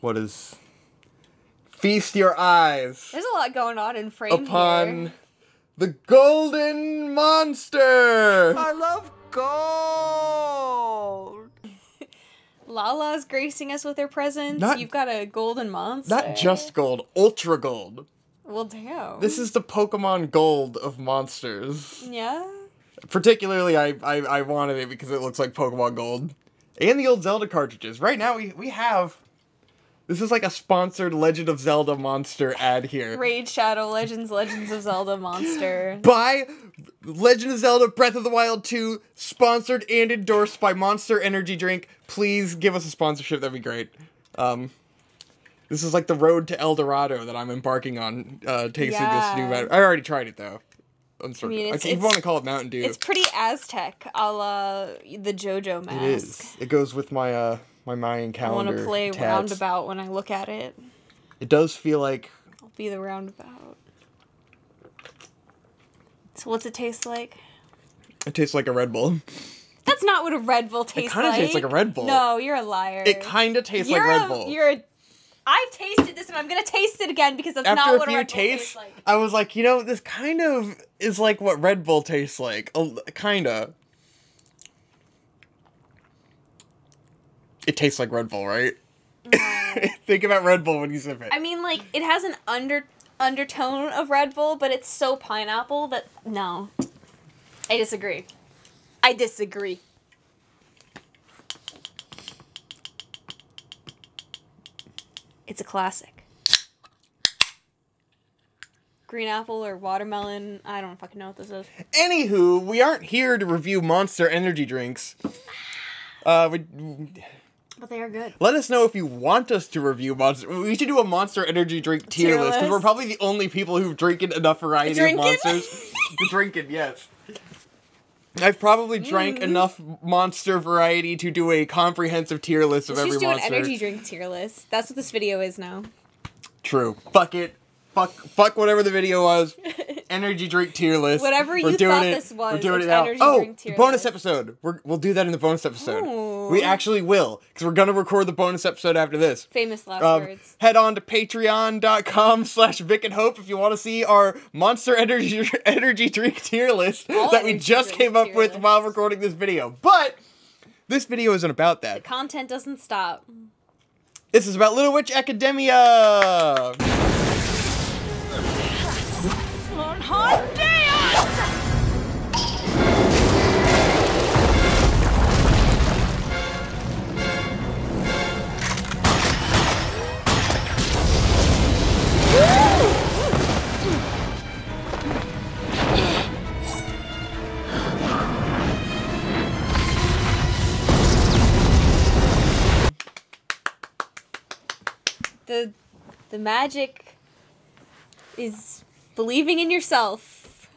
what is feast your eyes There's a lot going on in frame upon here. the golden monster. I love gold. Lala's gracing us with her presence. Not- You've got a golden monster. Not just gold, ultra gold. Well, damn. This is the Pokemon Gold of monsters. Yeah. Particularly, I, I I wanted it because it looks like Pokemon Gold, and the old Zelda cartridges. Right now, we we have. This is like a sponsored Legend of Zelda monster ad here. Raid Shadow Legends, Legends of Zelda monster. By Legend of Zelda Breath of the Wild 2, sponsored and endorsed by Monster Energy Drink. Please give us a sponsorship, that'd be great. Um, this is like the road to El Dorado that I'm embarking on, uh, tasting Yeah. this new. I already tried it though. I, mean, it's- keep it's- want to call it Mountain Dew. It's pretty Aztec, a la the JoJo mask. It is. It goes with my uh my Mayan calendar. I want to play tats. roundabout when I look at it. It does feel like I'll be the roundabout. So what's it taste like? it tastes like a Red Bull. That's not what a Red Bull tastes it like. It kinda like. tastes like a Red Bull. No, you're a liar. It kind of tastes you're like Red a, Bull. You're a. I've tasted this and I'm gonna taste it again because that's After not what a Red Bull tastes, tastes like. I was like, you know, this kind of is like what Red Bull tastes like. Kind of. It tastes like Red Bull, right? Think about Red Bull when you sip it. I mean, like it has an under undertone of Red Bull, but it's so pineapple that no. I disagree. I disagree. It's a classic. Green apple or watermelon. I don't fucking know what this is. Anywho, we aren't here to review Monster Energy drinks. Uh, we, But they are good. let us know if you want us to review Monster. We should do a Monster Energy drink tier, Tier list because we're probably the only people who've drinking enough variety Drinking? of monsters. drinking, yes. I've probably drank Mm. enough monster variety to do a comprehensive tier list of Let's every just do monster. an energy drink tier list. That's what this video is now. True. Fuck it. Fuck. Fuck whatever the video was. energy drink tier list. Whatever We're you doing thought it. this was, We're doing it now. energy oh, drink tier bonus list. episode. We're, we'll do that in the bonus episode. Ooh. We actually will because we're gonna record the bonus episode after this. Famous last Um, words. head on to patreon.com slash Vic and Hope if you want to see our Monster Energy energy drink tier list All that we just came up with lists. while recording this video. But this video isn't about that. Content doesn't stop. This is about Little Witch Academia. The the magic is believing in yourself.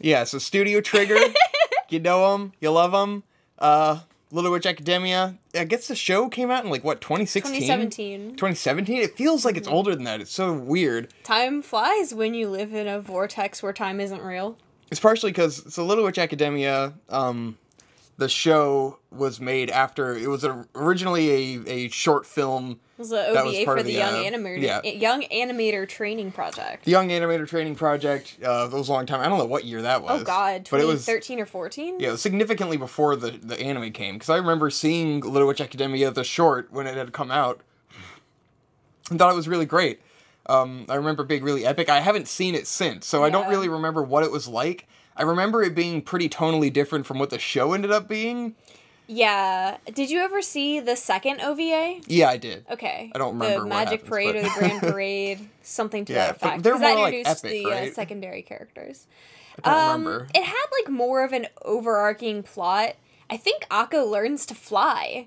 Yeah, so Studio Trigger, you know them, you love them. Uh, Little Witch Academia. I guess the show came out in like what 2016, 2017. 2017. It feels like it's older than that. It's so weird. Time flies when you live in a vortex where time isn't real. It's partially because so Little Witch Academia, um, the show was made after it was a, originally a, a short film. It was a That was OVA part for the, young uh, animator yeah. young animator training project. The Young Animator Training Project. Uh, that was a long time. I don't know what year that was. oh god, but it was 2013 or 14? Yeah, significantly before the, the anime came. Because I remember seeing Little Witch Academia, the short, when it had come out. And thought it was really great. Um, I remember being really epic. I haven't seen it since, so I don't really remember what it was like. I remember it being pretty tonally different from what the show ended up being. Yeah. Did you ever see the second OVA? Yeah, I did. Okay. I don't remember the Magic happens, Parade or the Grand Parade, something to Yeah, that effect. Because that like, introduced epic, the uh, secondary characters. I don't Um, remember. It had like more of an overarching plot. I think Akko learns to fly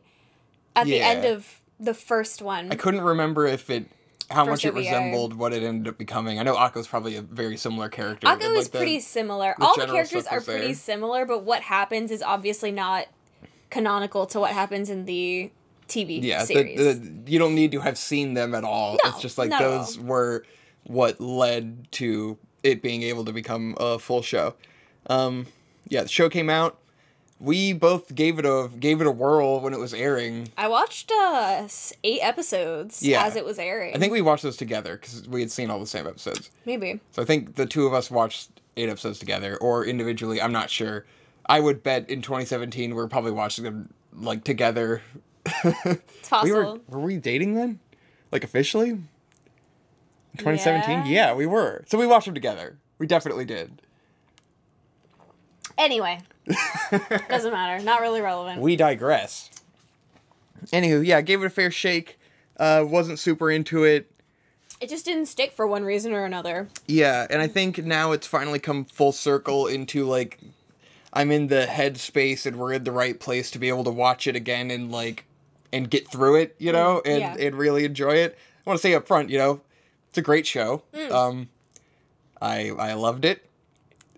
at the end of the first one. I couldn't remember if it how First much it resembled what it ended up becoming. I know Akko's probably a very similar character. Akko is like, the- pretty similar. the All the characters are pretty there. similar, but what happens is obviously not canonical to what happens in the TV yeah, the, series. the, you don't need to have seen them at all. No, it's just like those were what led to it being able to become a full show. Um, yeah, the show came out. we both gave it a gave it a whirl when it was airing. I watched uh eight episodes Yeah. as it was airing. I think we watched those together because we had seen all the same episodes. maybe. So I think the two of us watched eight episodes together or individually. I'm not sure. I would bet in 2017 we're probably watching them like together. It's possible. we were were we dating then? Like officially? 2017? Yeah. Yeah, we were. So we watched them together. We definitely did. Anyway, doesn't matter. Not really relevant. We digress. Anywho, yeah, gave it a fair shake. Uh, wasn't super into it. it just didn't stick for one reason or another. Yeah, and I think now it's finally come full circle into like I'm in the headspace and we're in the right place to be able to watch it again and like and get through it, you know, and yeah. and really enjoy it. I want to say up front, you know, it's a great show. Um I I loved it.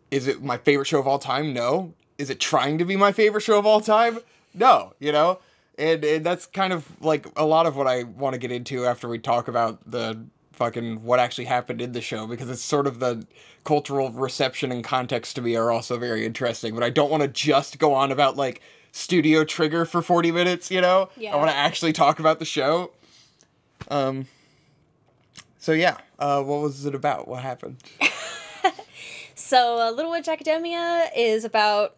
Is it my favorite show of all time? No. Is it trying to be my favorite show of all time? No, you know? And, and that's kind of like a lot of what I want to get into after we talk about the fucking what actually happened in the show because it's sort of the cultural reception and context to me are also very interesting. But I don't want to just go on about like Studio Trigger for 40 minutes, you know? Yeah. I want to actually talk about the show. Um so yeah, uh, what was it about? What happened? So, uh, Little Witch Academia is about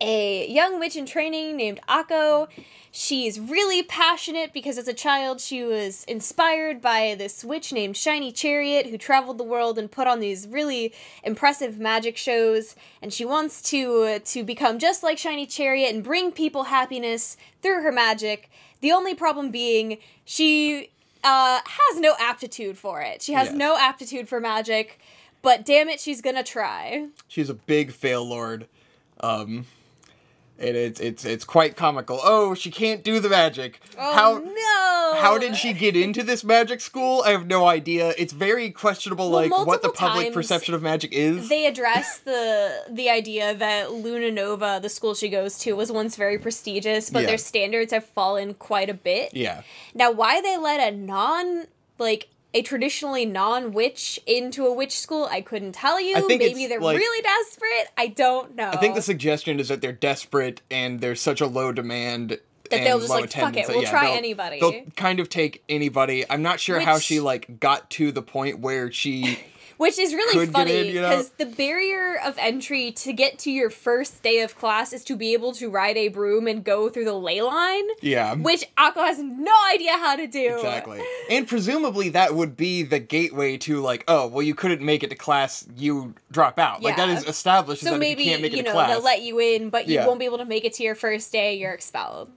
a young witch in training named Akko. She's really passionate because as a child she was inspired by this witch named Shiny Chariot who traveled the world and put on these really impressive magic shows and she wants to to become just like Shiny Chariot and bring people happiness through her magic. The only problem being she uh, has no aptitude for it. She has Yes. no aptitude for magic, but damn it, she's gonna try. She's a big fail lord. Um and it's it's it's quite comical. Oh, she can't do the magic. Oh how no! how did she get into this magic school? I have no idea. It's very questionable Well, like what the public perception of magic is. They address the the idea that Luna Nova, the school she goes to, was once very prestigious, but Yeah. their standards have fallen quite a bit. yeah. Now, why they let a non like a traditionally non witch into a witch school, I couldn't tell you. Maybe they're like- really desperate. I don't know. I think the suggestion is that they're desperate and there's such a low demand That and they'll just, like, fuck it, we'll try they'll- anybody. They'll kind of take anybody. I'm not sure how she like got to the point where she Which is really funny in, you know? because the barrier of entry to get to your first day of class is to be able to ride a broom and go through the ley line. yeah. Which Akko has no idea how to do. Exactly. And presumably that would be the gateway to like, oh, well you couldn't make it to class, you drop out. Like that is Yeah. established So that maybe you can't make it you to know class. they'll let you in, but you Yeah. won't be able to make it to your first day. You're expelled.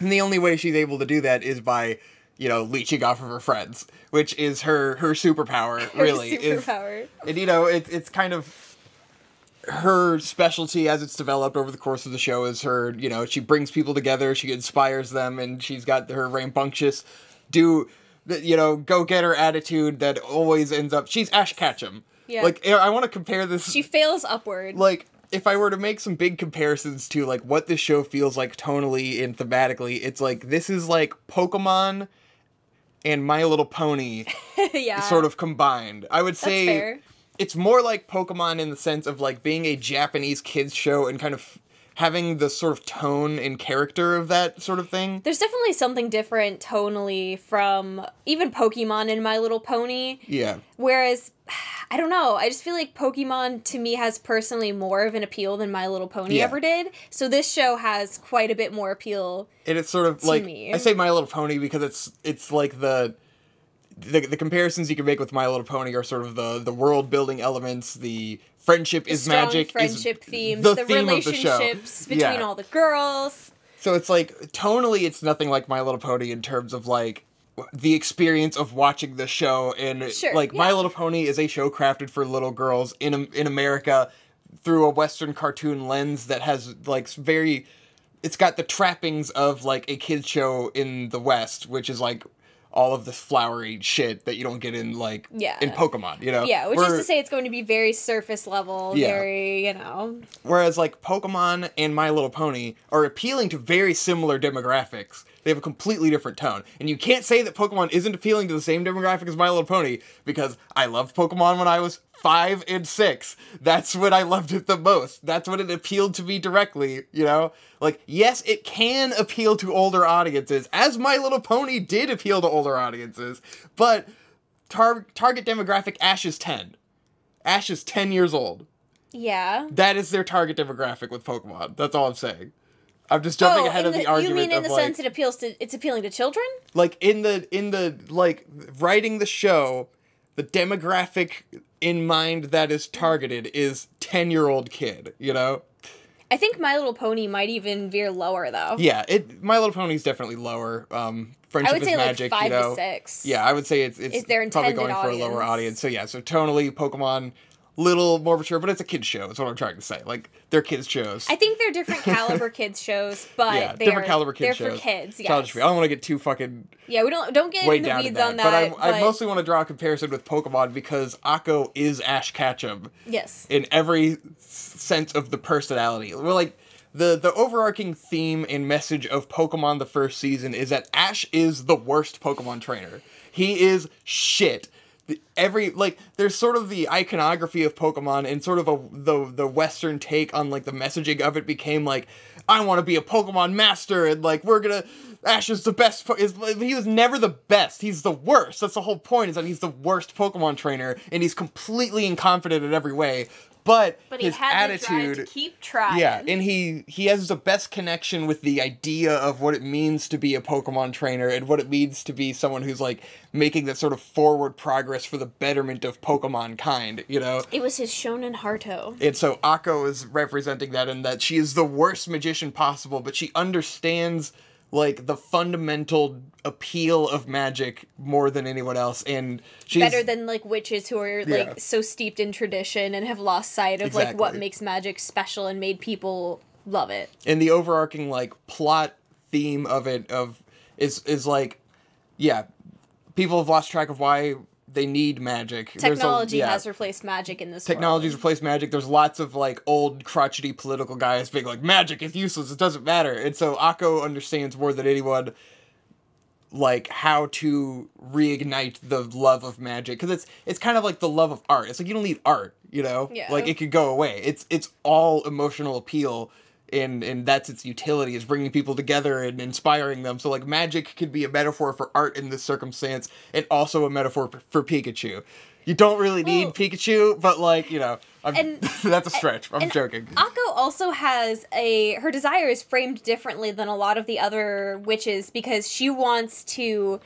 And the only way she's able to do that is by, you know, leeching off of her friends, which is her her superpower, Her really. is- superpower. and you know, it, it's kind of her specialty as it's developed over the course of the show is her, you know, she brings people together, she inspires them, and she's got her rambunctious, do, you know, go getter attitude that always ends up. She's Ash Ketchum. Yeah. Like I want to compare this. She fails upward. like if I were to make some big comparisons to like what this show feels like tonally and thematically, it's like this is like Pokemon and My Little Pony yeah. sort of combined. I would say it's more like Pokemon in the sense of like being a Japanese kids show and kind of having the sort of tone and character of that sort of thing. There's definitely something different tonally from even Pokemon and My Little Pony. Yeah. Whereas, I don't know. I just feel like Pokemon to me has personally more of an appeal than My Little Pony Yeah. ever did. So this show has quite a bit more appeal. and it's sort of To like me. I say My Little Pony because it's it's like the the, the comparisons you can make with My Little Pony are sort of the the world building elements, the friendship is magic, friendship is themes, the, the, theme of the relationships between Yeah. all the girls. So it's like tonally, it's nothing like My Little Pony in terms of like the experience of watching the show and Sure, like My. Little Pony is a show crafted for little girls in in America through a Western cartoon lens that has like very. It's got the trappings of like a kids show in the West, which is like all of this flowery shit that you don't get in like Yeah. in Pokemon, you know. Yeah, which is to say it's going to be very surface level, Yeah. very, you know. Whereas like Pokemon and My Little Pony are appealing to very similar demographics. They have a completely different tone. And you can't say that Pokemon isn't appealing to the same demographic as My Little Pony because I loved Pokemon when I was five and six. That's when I loved it the most. That's when it appealed to me directly, you know? Like, yes, it can appeal to older audiences, as My Little Pony did appeal to older audiences, but tar- target demographic Ash is 10. Ash is 10 years old. Yeah. That is their target demographic with Pokemon. That's all I'm saying. I'm just jumping oh, ahead Oh, in of the, the, argument you mean in the like, sense it appeals to it's appealing to children? like in the in the like writing the show, the demographic in mind that is targeted is 10 year old kid, you know? I think My Little Pony might even veer lower though. Yeah, it My Little Pony's definitely lower. Um Friendship I would is say Magic, like five you know. to six. Yeah, I would say it's it's Is their probably going for a lower audience. audience. So yeah, so tonally Pokemon little more mature, but it's a kids show. Is what I'm trying to say. Like they're kids shows. I think they're different caliber kids shows, but yeah, they're, different caliber kids they're shows. for kids. So I'll Yes. be- I don't want to get too fucking Yeah, we don't don't get way in the weeds that. on that. but I, I mostly want to draw a comparison with Pokemon because Akko is Ash Ketchum yes. in every sense of the personality. We're like the the overarching theme and message of Pokemon the first season is that Ash is the worst Pokemon trainer. He is shit. Every like there's sort of the iconography of Pokemon and sort of a the the western take on like the messaging of it became like I want to be a Pokemon master and like we're gonna Ash is the best. Is he was never the best. He's the worst. That's the whole point. Is that he's the worst Pokemon trainer, and he's completely incompetent in every way. But, But he his attitude, to keep trying. yeah, and he he has the best connection with the idea of what it means to be a Pokemon trainer and what it means to be someone who's like making that sort of forward progress for the betterment of Pokemon kind. You know, it was his Shonen Harto. and so Akko is representing that in that she is the worst magician possible, but she understands like the fundamental appeal of magic more than anyone else, and she's Better than like witches who are like Yeah. so steeped in tradition and have lost sight of like what makes magic special and made people love it. and the overarching like plot theme of it of is is like yeah people have lost track of why they need magic. There's a- Technology yeah. has replaced magic in this technology's world. replaced magic. There's lots of like old crotchety political guys being like magic is useless. It doesn't matter. And so akko understands more than anyone like how to reignite the love of magic. Because it's it's kind of like the love of art. It's like you don't need art you know? Yeah. like it could go away. It's it's all emotional appeal and and that's its utility is bringing people together and inspiring them. So like magic could be a metaphor for art in this circumstance and also a metaphor for, pikachu. You don't really need Well- pikachu but like you know And- that's a stretch. I'm and joking. Akko also has a her desire is framed differently than a lot of the other witches because she wants to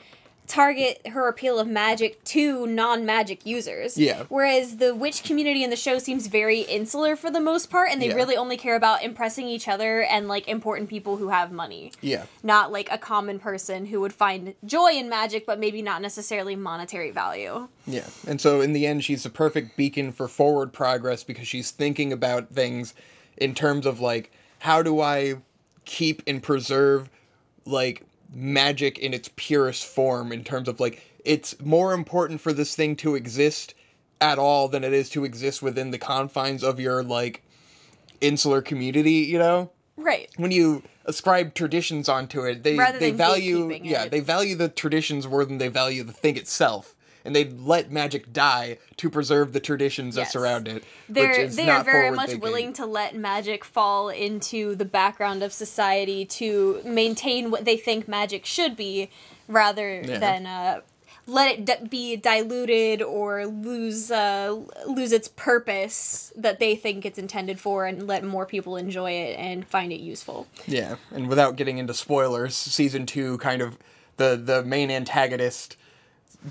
target her appeal of magic to non-magic users. Yeah. Whereas the witch community in the show seems very insular for the most part and they Yeah. really only care about impressing each other and like important people who have money. yeah Not like a common person who would find joy in magic but maybe not necessarily monetary value. Yeah. And so in the end, she's the perfect beacon for forward progress because she's thinking about things in terms of like, how do I keep and preserve like magic in its purest form in terms of like, it's more important for this thing to exist at all than it is to exist within the confines of your like insular community, you know? Right. when you ascribe traditions onto it, they Rather they value yeah it. they value the traditions more than they value the thing itself, and they let magic die to preserve the traditions that surround it. They're which is they are very much forward-thinking. willing to let magic fall into the background of society to maintain what they think magic should be, rather Yeah. than uh, let it d- be diluted or lose uh, lose its purpose that they think it's intended for, and let more people enjoy it and find it useful. Yeah, and without getting into spoilers, season two kind of the the main antagonist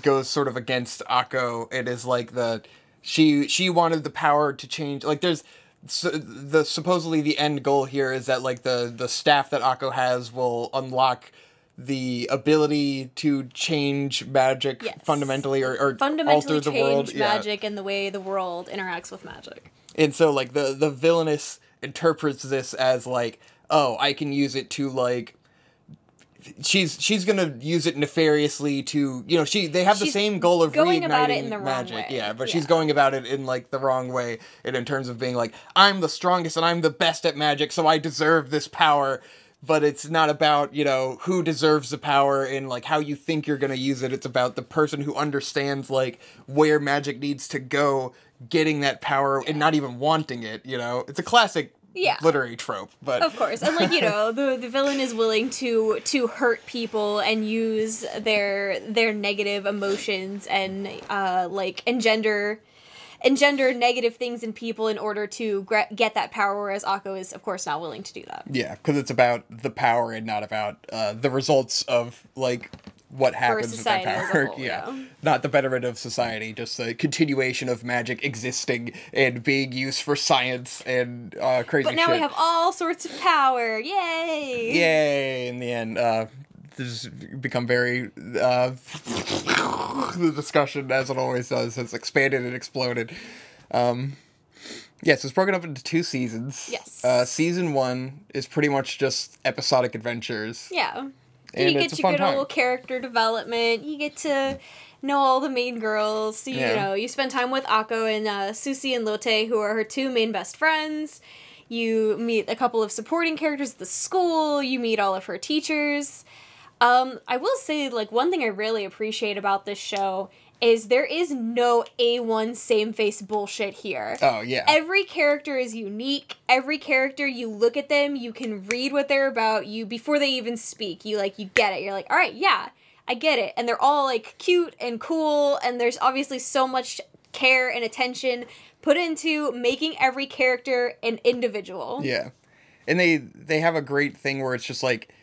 goes sort of against Akko. It is like the she she wanted the power to change. Like there's so the supposedly the end goal here is that like the the staff that Akko has will unlock the ability to change magic Yes. fundamentally or, or Fundamentally alter the change world. Yeah. magic and the way the world interacts with magic. And so like the the villainous interprets this as like, oh, I can use it to like she's she's gonna use it nefariously to you know she they have the same goal of going reigniting about it in the wrong magic way. yeah but she's going about it in like the wrong way and in terms of being like i'm the strongest and i'm the best at magic so i deserve this power but it's not about you know who deserves the power and like how you think you're gonna use it it's about the person who understands like where magic needs to go getting that power and not even wanting it. You know, it's a classic Yeah. literary trope. But Of course, and like you know, the the villain is willing to to hurt people and use their their negative emotions and uh like engender engender negative things in people in order to gra- get that power. Whereas Akko is, of course, not willing to do that. yeah, because it's about the power and not about uh, the results of like what happens with that society as a power. whole, yeah. yeah. not the betterment of society, just the continuation of magic existing and being used for science and uh, crazy. But now shit. we have all sorts of power. Yay! Yay! In the end, uh, this has become very. Uh, the discussion, as it always does, has expanded and exploded. Um, yeah, so it's broken up into two seasons. Yes. Uh, season one is pretty much just episodic adventures. Yeah. And you it's get a your fun good time. old character development. You get to know all the main girls. You Yeah. know, you spend time with Akko and uh, Sucy and Lotte, who are her two main best friends. You meet a couple of supporting characters at the school. You meet all of her teachers. Um, I will say, like, one thing I really appreciate about this show is there is no A1 same face bullshit here. Oh yeah. Every character is unique. Every character, you look at them, you can read what they're about. You before they even speak, you like you get it. You're like, all right, yeah, I get it. And they're all like cute and cool. And there's obviously so much care and attention put into making every character an individual. Yeah. And they they have a great thing where it's just like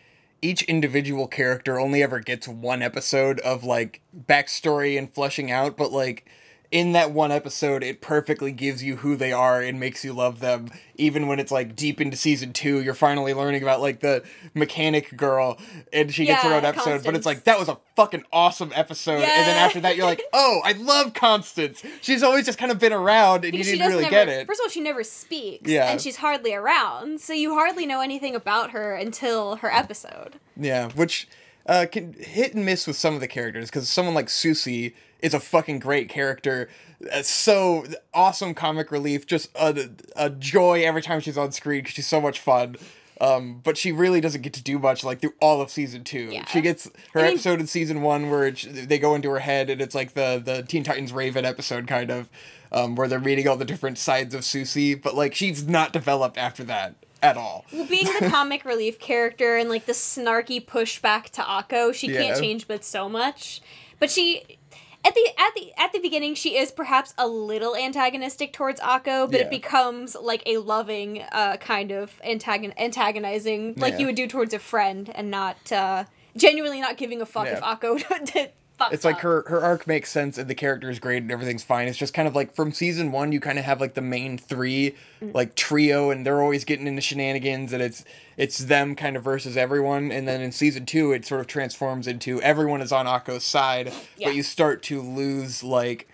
each individual character only ever gets one episode of like backstory and fleshing out, but like in that one episode it perfectly gives you who they are and makes you love them. Even when it's like deep into season two you're finally learning about like the mechanic girl and she gets her own episode but it's like that was a fucking awesome episode and then after that you're like oh i love constance. She's always just kind of been around and Because you didn't really ever, get it. First of all, she never speaks, Yeah. and she's hardly around, so you hardly know anything about her until her episode. Yeah, which uh, can hit and miss with some of the characters because someone like Sucy is a fucking great character. Uh, so awesome comic relief, just a, a joy every time she's on screen because she's so much fun. Um, but she really doesn't get to do much like through all of season two. Yeah. She gets her I mean- episode in season one where it, they go into her head and it's like the the Teen Titans Raven episode kind of, um, where they're meeting all the different sides of Sucy. But like she's not developed after that at all. Well, being the comic relief character and like the snarky pushback to Akko, she Yeah. can't change but so much. But she at the at the at the beginning she is perhaps a little antagonistic towards Akko, but Yeah. it becomes like a loving uh kind of antagon- antagonizing like Yeah. you would do towards a friend and not uh genuinely not giving a fuck Yeah. if Akko fucks it's like her her arc makes sense and the character is great and everything's fine. It's just kind of like from season one, you kind of have like the main three, Mm. like trio, and they're always getting into shenanigans, and it's it's them kind of versus everyone. And then in season two, it sort of transforms into everyone is on Akko's side, Yeah. but you start to lose like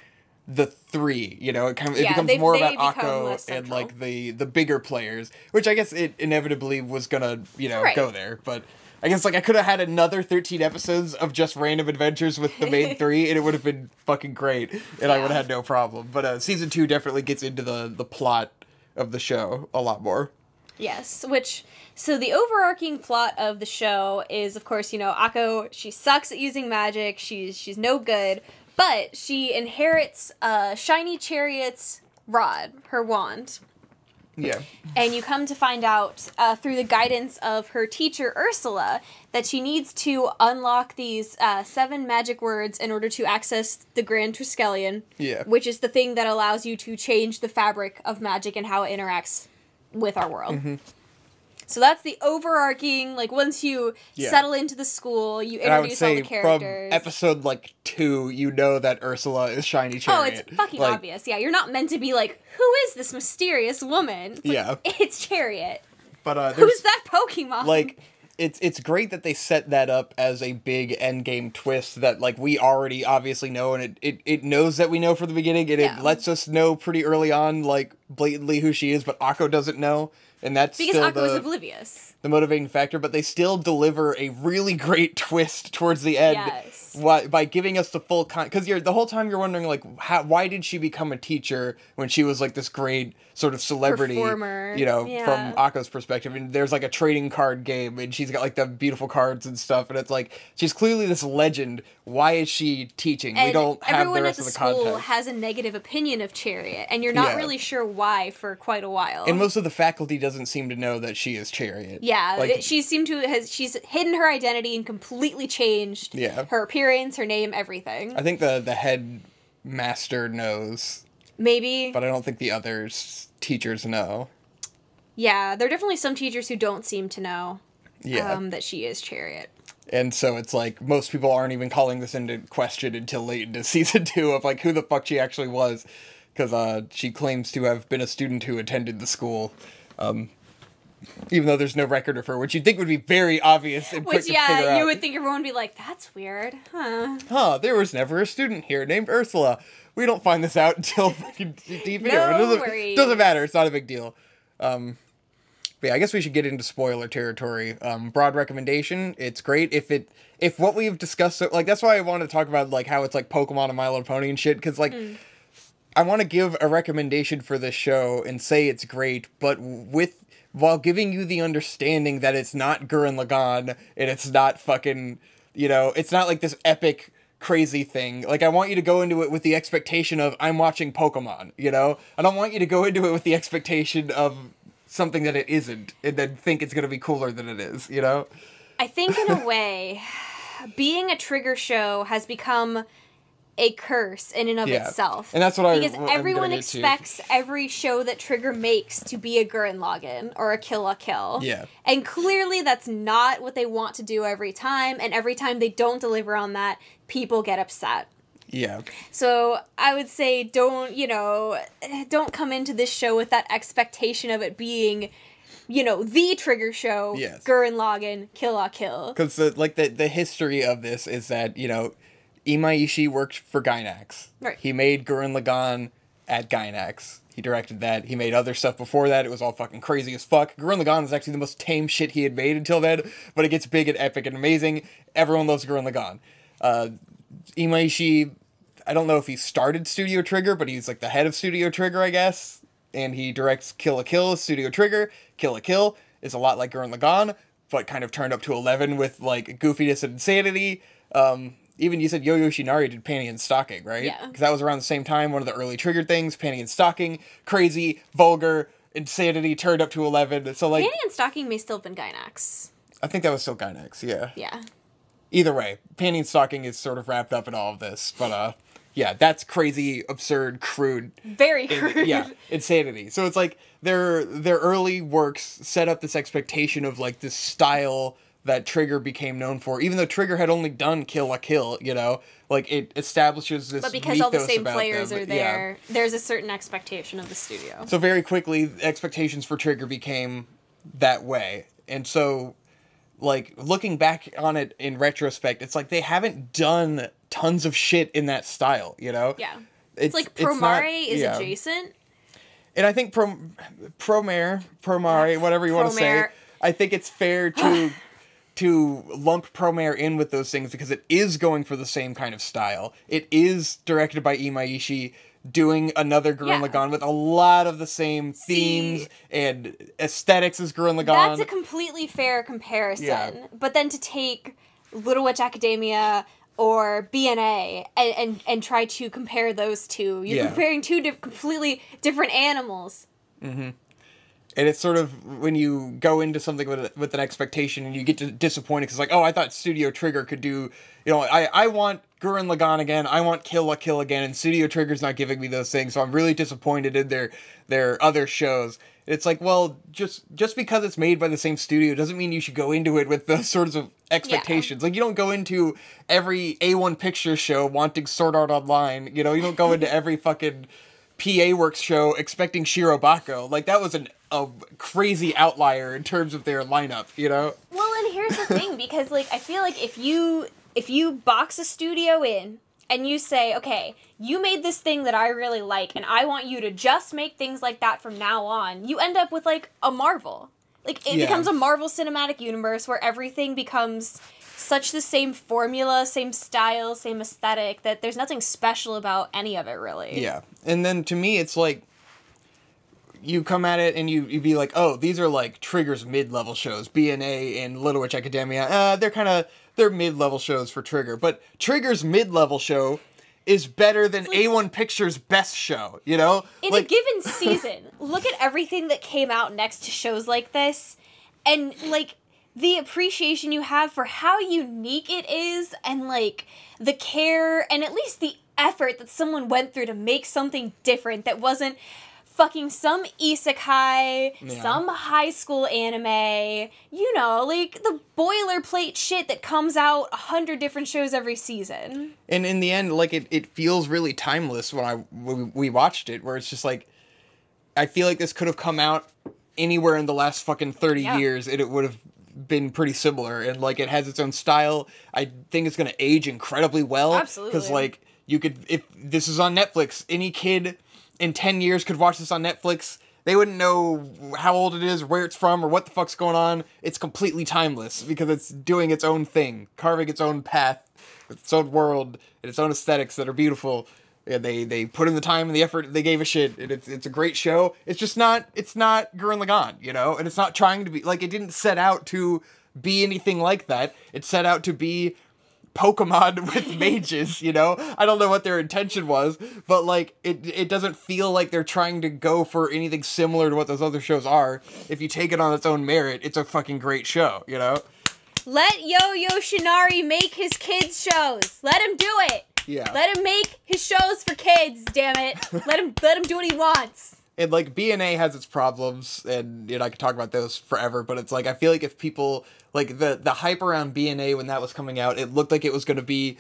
the three. You know, it kind of it Yeah, becomes more about Akko and like the the bigger players, which I guess it inevitably was gonna you know Right. go there, but. I guess like I could have had another 13 episodes of just random adventures with the main three, and it would have been fucking great, and I would have had no problem. But uh, season two definitely gets into the the plot of the show a lot more. Yes, which so the overarching plot of the show is of course, you know, Akko, she sucks at using magic. She's she's no good, but she inherits uh shiny chariot's rod, her wand. Yeah, And you come to find out uh, through the guidance of her teacher Ursula that she needs to unlock these uh, seven magic words in order to access the Grand Triskelion, yeah, which is the thing that allows you to change the fabric of magic and how it interacts with our world. Mm-hmm. So that's the overarching. Like once you Yeah. settle into the school, you and I would introduce all the characters. from episode like two, you know that Ursula is shiny chariot. oh, it's fucking Like, obvious. Yeah, you're not meant to be like, who is this mysterious woman? It's like, Yeah. it's Chariot. But uh, Who's that Pokemon? like it's it's great that they set that up as a big end game twist that like we already obviously know and it, it, it knows that we know from the beginning and Yeah. it lets us know pretty early on like blatantly who she is but Akko doesn't know and that's because still Akko is oblivious. the motivating factor. But they still deliver a really great twist towards the end. Yes. Why, by giving us the full con because you're the whole time you're wondering like how why did she become a teacher when she was like this great sort of celebrity Performer, you know yeah. from Akko's perspective and there's like a trading card game and she's got like the beautiful cards and stuff and it's like she's clearly this legend why is she teaching we don't have the everyone rest at of the the school context has a negative opinion of Chariot, and you're not Yeah. really sure why for quite a while. and most of the faculty doesn't seem to know that she is Chariot yeah, like, she seemed to has she's hidden her identity and completely changed Yeah. her appearance, her name, everything. I think the the head master knows Maybe, but I don't think the others teachers know yeah, there are definitely some teachers who don't seem to know yeah um, that she is Chariot. And so it's like most people aren't even calling this into question until late into season two of like who the fuck she actually was, because uh, she claims to have been a student who attended the school, um, even though there's no record of her, which you'd think would be very obvious and quick Which, yeah, you would think everyone would be like, "That's weird, huh?" Huh? There was never a student here named Ursula. We don't find this out until fucking deep. No It doesn't, worries. doesn't matter. It's not a big deal. Um, but yeah, I guess we should get into spoiler territory. Um, broad recommendation. It's great if it if what we've discussed. So, like that's why I wanted to talk about like how it's like Pokemon and My Little Pony and shit. Because like I want to give a recommendation for this show and say it's great, but with while giving you the understanding that it's not Gurren Lagann and it's not fucking you know it's not like this epic crazy thing. Like I want you to go into it with the expectation of I'm watching Pokemon. You know I don't want you to go into it with the expectation of something that it isn't and then think it's gonna be cooler than it is. You know. I think in a way, being a trigger show has become a curse in and of Yeah. itself. And that's what I- because I'm gonna everyone expects every show that Trigger makes to be a Gurren Lagann or a Kill la Kill. Yeah. And clearly that's not what they want to do every time, and every time they don't deliver on that, people get upset. Yeah. So I would say don't, you know, don't come into this show with that expectation of it being, you know, the trigger show, Yes. Gurren Lagann, Kill la Kill. Because the like the the history of this is that you know, Imaishi worked for Gainax. Right. He made Gurren Lagann at Gainax. He directed that. He made other stuff before that. It was all fucking crazy as fuck. Gurren Lagann is actually the most tame shit he had made until then, but it gets big and epic and amazing. Everyone loves Gurren Lagann. Uh, Imaishi, I don't know if he started Studio Trigger, but he's like the head of Studio Trigger, I guess. And he directs Kill la Kill, Studio Trigger. Kill la Kill is a lot like Gurren Lagann, but kind of turned up to 11 with like goofiness and insanity. Um, even you said Yo Yoshinari did Panty and Stocking, right? Yeah. Because that was around the same time, one of the early triggered things. Panty and Stocking, crazy, vulgar, insanity turned up to 11. So, like, Panty and Stocking may still have been Gainax. I think that was still Gainax, yeah. Yeah. Either way, Panty and Stocking is sort of wrapped up in all of this, but uh, yeah, that's crazy, absurd, crude, Very crude. yeah, insanity. So it's like their their early works set up this expectation of like this style that Trigger became known for, even though Trigger had only done Kill la Kill, you know, like it establishes this. But because all the same players them. are Yeah. there, there's a certain expectation of the studio. So very quickly, expectations for Trigger became that way, and so like looking back on it in retrospect, it's like they haven't done tons of shit in that style, you know? Yeah. It's, It's like Promare is yeah. adjacent. and I think Pro Promare, Promare, whatever you want to say, I think it's fair to to lump Promare in with those things because it is going for the same kind of style. It is directed by Imaishi, doing another Gurren Yeah. Lagann with a lot of the same themes and aesthetics as Gurren Lagann. That's a completely fair comparison. Yeah. But then to take Little Witch Academia or BNA and, and, and try to compare those two, you're Yeah. comparing two di- completely different animals. Mm-hmm. And it's sort of when you go into something with with an expectation and you get disappointed because like oh I thought Studio Trigger could do you know I I want Gurren Lagann again I want Kill la Kill again and Studio Trigger's not giving me those things so I'm really disappointed in their their other shows. It's like well just just because it's made by the same studio doesn't mean you should go into it with those sorts of expectations. Like you don't go into every A1 picture show wanting Sword Art Online. You know you don't go into every fucking PA Works show expecting Shirobako. Like that was an a crazy outlier in terms of their lineup, you know? Well, and here's the thing because like I feel like if you if you box a studio in and you say, okay, you made this thing that I really like, and I want you to just make things like that from now on, you end up with like a Marvel. Like it Yeah. becomes a Marvel cinematic universe where everything becomes such the same formula, same style, same aesthetic that there's nothing special about any of it really. Yeah. And then to me, it's like you come at it and you you be like, oh, these are like Trigger's mid level shows. BNA and Little Witch Academia, uh, they're kind of they're mid level shows for Trigger. But Trigger's mid level show is better than like- A1 Pictures' best show. You know, In like a given season, look at everything that came out next to shows like this and like the appreciation you have for how unique it is and like the care and at least the effort that someone went through to make something different that wasn't fucking some isekai, Yeah. some high school anime, you know, like the boilerplate shit that comes out a hundred different shows every season. and in the end, like it, it feels really timeless when I when we watched it, where it's just like I feel like this could have come out anywhere in the last fucking thirty Yeah. years, and it would have been pretty similar. And like it has its own style. I think it's gonna age incredibly well. Absolutely. Because like you could, if this is on Netflix, any kid in ten years could watch this on Netflix. They wouldn't know how old it is, where it's from, or what the fuck's going on. It's completely timeless because it's doing its own thing, carving its own path, its own world and its own aesthetics that are beautiful. Yeah, they they put in the time and the effort. They gave a shit. And it's it's a great show. It's just not it's not Gurren Lagann, you know, and it's not trying to be like it didn't set out to be anything like that. It set out to be Pokemon with mages, you know? I don't know what their intention was, but like it it doesn't feel like they're trying to go for anything similar to what those other shows are. If you take it on its own merit, it's a fucking great show, you know? Let Yo Yo Shinari make his kids shows. Let him do it. Yeah. Let him make his shows for kids. Damn it. let him let him do what he wants. And like BNA has its problems, and you know I could talk about those forever. But it's like I feel like if people like the the hype around BNA when that was coming out, it looked like it was going to be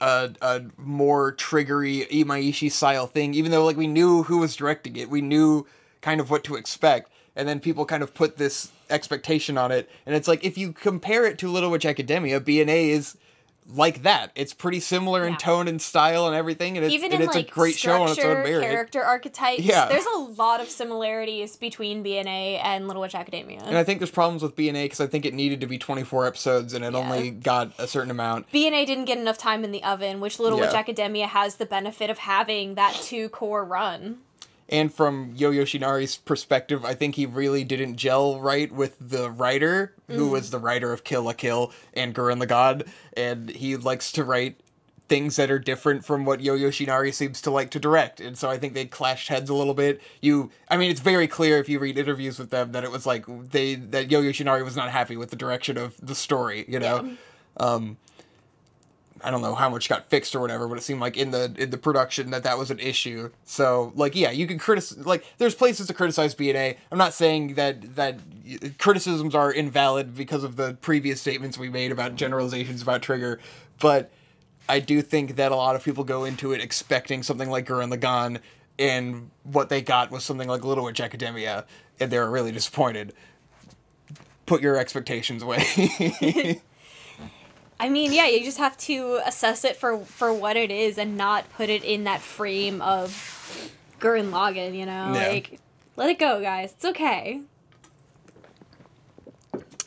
a a more triggery Imaishi style thing. Even though like we knew who was directing it, we knew kind of what to expect, and then people kind of put this expectation on it, and it's like if you compare it to Little Witch Academia, BNA is. Like that, it's pretty similar in tone and style and everything, and it's, Even and in it's like a great show on its own structure, merit. character archetypes, Yeah. there's a lot of similarities between BNA and Little Witch Academia. And I think there's problems with BNA because I think it needed to be 24 episodes and it Yeah. only got a certain amount. BNA didn't get enough time in the oven, which Little Witch Academia has the benefit of having that two core run. And from Yo Yoshinari's perspective, I think he really didn't gel right with the writer, who was the writer of Kill la Kill and Gurren Lagann, and he likes to write things that are different from what Yo Yoshinari seems to like to direct. And so I think they clashed heads a little bit. You I mean it's very clear if you read interviews with them that it was like they that Yo Yoshinari was not happy with the direction of the story, you know. Um I don't know how much got fixed or whatever, but it seemed like in the in the production that that was an issue. So like yeah, you can criticize like there's places to criticize BNA. I'm not saying that that criticisms are invalid because of the previous statements we made about generalizations about Trigger, but I do think that a lot of people go into it expecting something like Gurren Lagann, and what they got was something like Little Witch Academia, and they were really disappointed. Put your expectations away. I mean, yeah, you just have to assess it for for what it is and not put it in that frame of Gurren Lagann, you know? Yeah. Like let it go, guys. It's okay.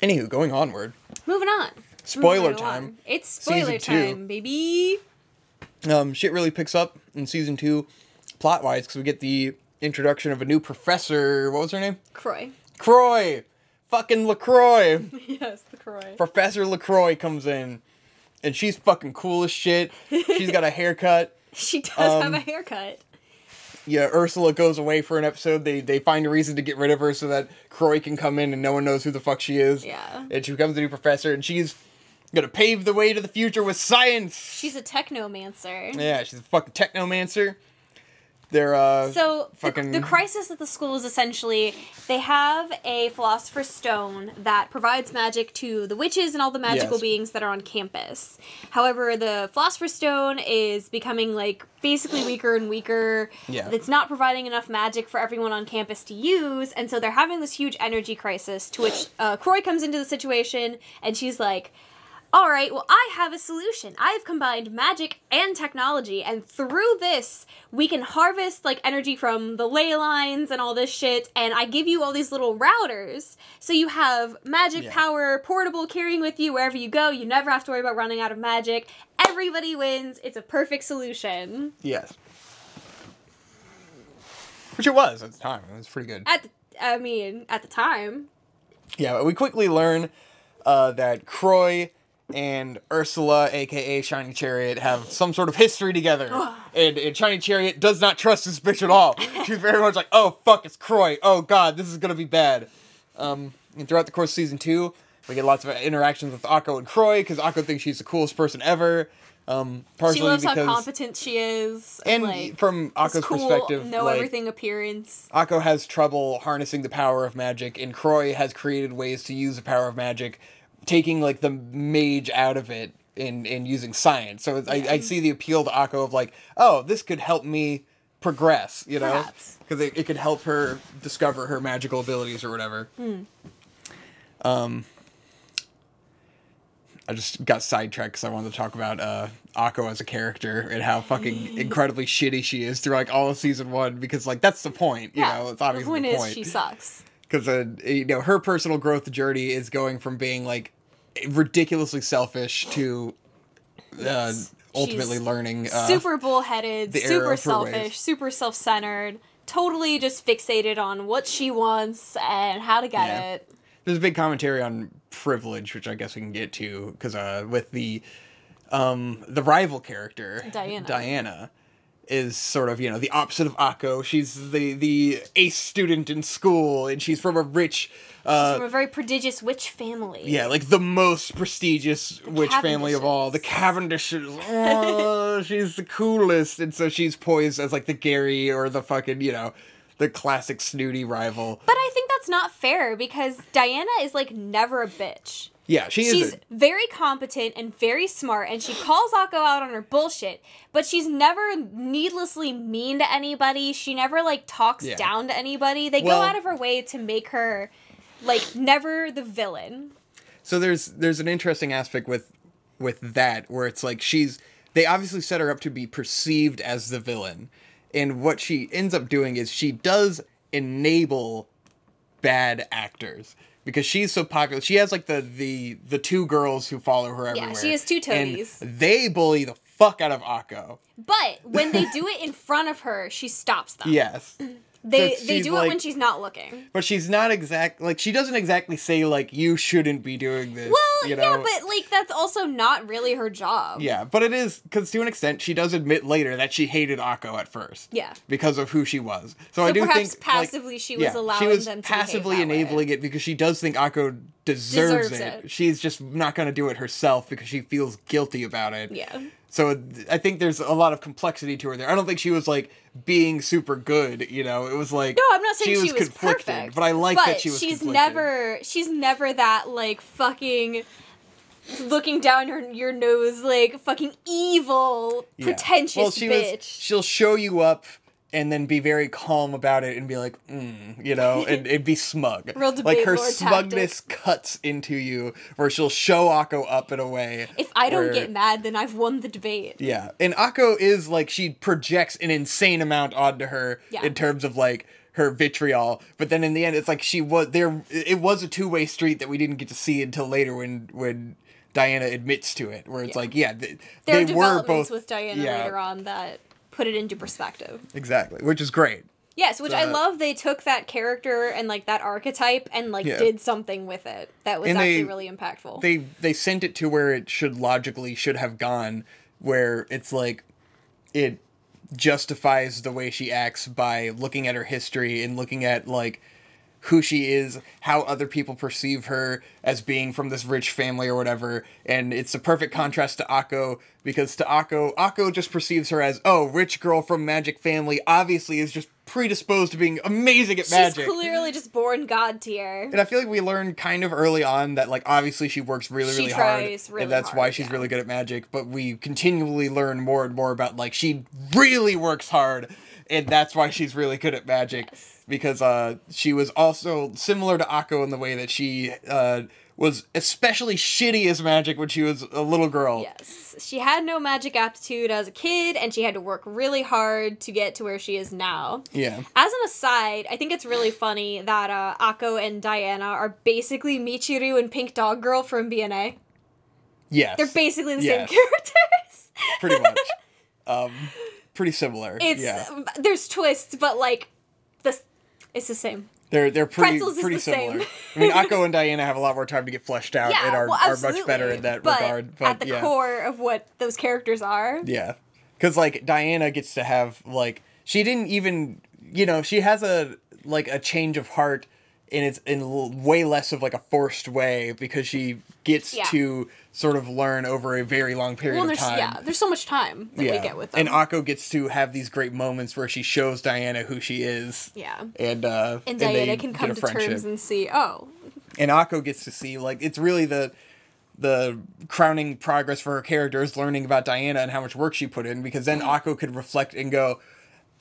Anywho, going onward. Moving on. Spoiler Moving time. along. It's Season spoiler two. time, baby. um, shit really picks up in season two, plot wise, because we get the introduction of a new professor. What was her name? Croy. Croy, fucking Lacroix. yes, the Croy. Professor Lacroix comes in, and she's fucking cool as shit. She's got a haircut. She does have Um, a haircut. Yeah, Ursula goes away for an episode. They they find a reason to get rid of her so that Croy can come in and no one knows who the fuck she is. Yeah. And she becomes a new professor, and she's gonna pave the way to the future with science. She's a technomancer. Yeah, she's a fucking technomancer. They're uh So the, the crisis at the school is essentially they have a philosopher's stone that provides magic to the witches and all the magical Yes. beings that are on campus. However, the philosopher's stone is becoming like basically weaker and weaker. Yeah. It's not providing enough magic for everyone on campus to use, and so they're having this huge energy crisis. To which uh, Croy comes into the situation and she's like. All right, well, I have a solution. I've combined magic and technology, and through this, we can harvest like energy from the ley lines and all this shit. And I give you all these little routers, so you have magic Yeah. power, portable, carrying with you wherever you go. You never have to worry about running out of magic. Everybody wins. It's a perfect solution. Yes. Which it was at the time. It was pretty good. At the, I mean, at the time, Yeah, but we quickly learn uh, that Croy and Ursula, aka Shiny Chariot, have some sort of history together. and, and Shiny Chariot does not trust this bitch at all. She's very much like, oh fuck, it's Croy. Oh god, this is gonna be bad. Um, and throughout the course of season two, we get lots of interactions with Akko and Croy because Akko thinks she's the coolest person ever. Um, partially she loves because how competent she is. and like, from Akko's cool, perspective, know like, everything appearance. Akko has trouble harnessing the power of magic, and Croy has created ways to use the power of magic, taking like the mage out of it and and using science. So it's, I, I see the appeal to Akko of like, oh, this could help me progress, you know, because it, it could help her discover her magical abilities or whatever. Hmm. Um, I just got sidetracked because I wanted to talk about uh, Akko as a character and how fucking incredibly shitty she is through like all of season one. Because like that's the point, you know. It's the obviously point the is point. she sucks. Because uh, you know her personal growth journey is going from being like ridiculously selfish to uh, Yes. ultimately She's learning. Uh, super bullheaded, super her ways. selfish, super self centered, totally just fixated on what she wants and how to get Yeah. it. there's a big commentary on privilege, which I guess we can get to because uh, with the um, the rival character Diana. Diana is sort of you know the opposite of Akko. She's the the ace student in school, and she's from a rich. Uh, From a very prodigious witch family. yeah, like the most prestigious witch family of all, the Cavendishes. Oh, she's the coolest, and so she's poised as like the Gary or the fucking you know the classic snooty rival. But I think that's not fair because Diana is like never a bitch. Yeah, she is. She's a- very competent and very smart, and she calls Akko out on her bullshit. But she's never needlessly mean to anybody. She never like talks Yeah. down to anybody. They Well- go out of her way to make her like never the villain. So there's there's an interesting aspect with with that where it's like she's they obviously set her up to be perceived as the villain. And what she ends up doing is she does enable bad actors because she's so popular. She has like the the the two girls who follow her everywhere. Yeah, she has two and toadies. They bully the fuck out of Akko. But when they do it in front of her, she stops them. Yes. They they do it when she's not looking. But she's not exact like she doesn't exactly say like you shouldn't be doing this. Well, you know? yeah, but like that's also not really her job. Yeah, but it is because to an extent she does admit later that she hated Akko at first. Yeah. Because of who she was. So, I So do perhaps think like, passively she was yeah, allowing she was them to passively that way. enabling it because she does think Akko deserves, Deserves it. it. She's just not going to do it herself because she feels guilty about it. Yeah. So I think there's a lot of complexity to her there. I don't think she was like being super good. You know, it was like No, I'm not saying she was, conflicted, perfect. but I like but that she was. She's conflicted. never she's never that like fucking looking down your your nose like fucking evil Yeah. pretentious well, she bitch. Was, she'll show you up and then be very calm about it and be like, mm, you know, and it'd be smug. Real like her smugness cuts into you, where she'll show Akko up in a way. if I don't where- get mad, then I've won the debate. Yeah, and Akko is like she projects an insane amount onto her Yeah. in terms of like her vitriol, but then in the end, it's like she was there. It was a two way street that we didn't get to see until later when when. Diana admits to it, where it's Yeah. like, yeah, th- There they were both with Diana yeah, later on that put it into perspective. exactly, which is great. Yes, which I love. They took that character and like that archetype and like Yeah. did something with it that was And actually they- really impactful. they they sent it to where it should logically should have gone where it's like it justifies the way she acts by looking at her history and looking at like who she is, how other people perceive her as being from this rich family or whatever, and it's a perfect contrast to Akko because to Akko, Akko just perceives her as oh, rich girl from magic family, obviously is just predisposed to being amazing at She's magic. She's clearly just born god tier. And I feel like we learned kind of early on that like obviously she works really She really tries hard really and that's why she's yeah. really good at magic, but we continually learn more and more about like she really works hard and that's why she's really good at magic Yes. because uh she was also similar to Akko in the way that she uh was especially shitty as magic when she was a little girl. Yes. She had no magic aptitude as a kid, and she had to work really hard to get to where she is now. Yeah. As an aside, I think it's really funny that uh, Akko and Diana are basically Michiru and Pink Dog Girl from BNA. Yes. They're basically the Yes. same characters. pretty much. um, pretty similar. It's yeah. Um, there's twists, but like this, it's the same. They're they're pretty Pretzels is pretty the same. similar. I mean, Akko and Diana have a lot more time to get fleshed out Yeah, and are, well, are absolutely. much better in that but regard. But at the yeah. core of what those characters are, Yeah. Cuz like Diana gets to have like she didn't even, you know, she has a like a change of heart and it's in l- way less of like a forced way because she gets Yeah. to sort of learn over a very long period well, of time. yeah, there's so much time that we get with them. And Akko gets to have these great moments where she shows Diana who she is. yeah. And uh And Diana can come to terms and see, oh, and Akko gets to see like it's really the the crowning progress for her character is learning about Diana and how much work she put in because then Akko could reflect and go,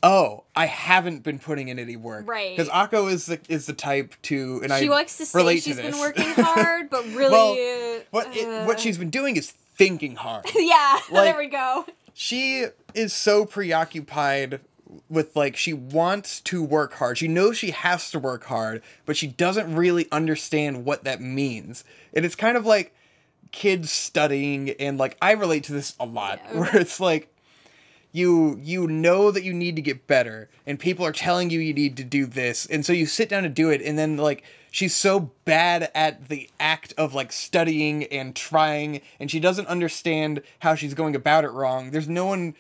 "Oh, I haven't been putting in any work." Right. Because Akko is the is the type to and she I likes to say she's to been working hard, but really, Well, what uh, it, what she's been doing is thinking hard. yeah, like- there we go. she is so preoccupied with like she wants to work hard. She knows she has to work hard, but she doesn't really understand what that means. And it's kind of like kids studying and like I relate to this a lot Yeah. where it's like you you know that you need to get better and people are telling you you need to do this and so you sit down to do it and then like she's so bad at the act of like studying and trying and she doesn't understand how she's going about it wrong there's no one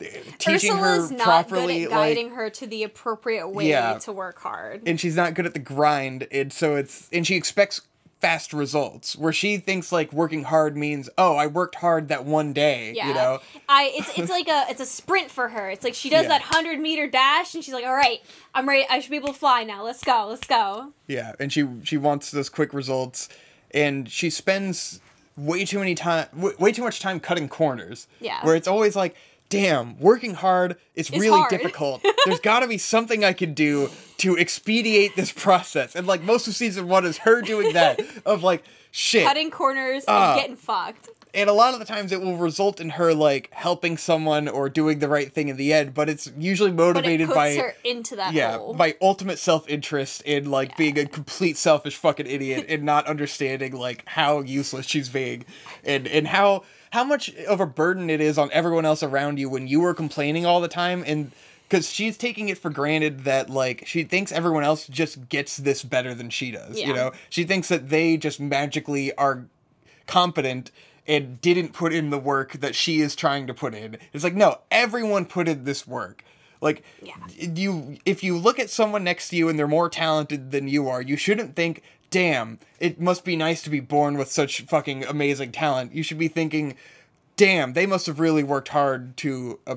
uh, teaching Ursula's her not properly good at like guiding her to the appropriate way Yeah. to work hard. and she's not good at the grind and so it's and she expects fast results where she thinks like working hard means oh i worked hard that one day yeah, you know I it's it's like a it's a sprint for her. It's like she does Yeah. that hundred meter dash, and she's like, "All right, I'm ready. I should be able to fly now. Let's go. Let's go." Yeah, and she she wants those quick results, and she spends way too many time, w- way too much time cutting corners. Yeah. where it's always like, damn, working hard is It's really hard. difficult. There's got to be something I can do to expedite this process, and like most of season one is her doing that of like shit. Cutting corners Ah. and getting fucked. And a lot of the times it will result in her like helping someone or doing the right thing in the end, but it's usually it motivated puts by her into that yeah, hole. by ultimate self interest in like being a complete selfish fucking idiot and not understanding like how useless she's being and and how how much of a burden it is on everyone else around you when you are complaining all the time and because she's taking it for granted that like she thinks everyone else just gets this better than she does Yeah. you know she thinks that they just magically are competent and didn't put in the work that she is trying to put in. It's like no, everyone put in this work. Like Yeah. you if you look at someone next to you and they're more talented than you are, you shouldn't think, "Damn, it must be nice to be born with such fucking amazing talent." You should be thinking, "Damn, they must have really worked hard to uh,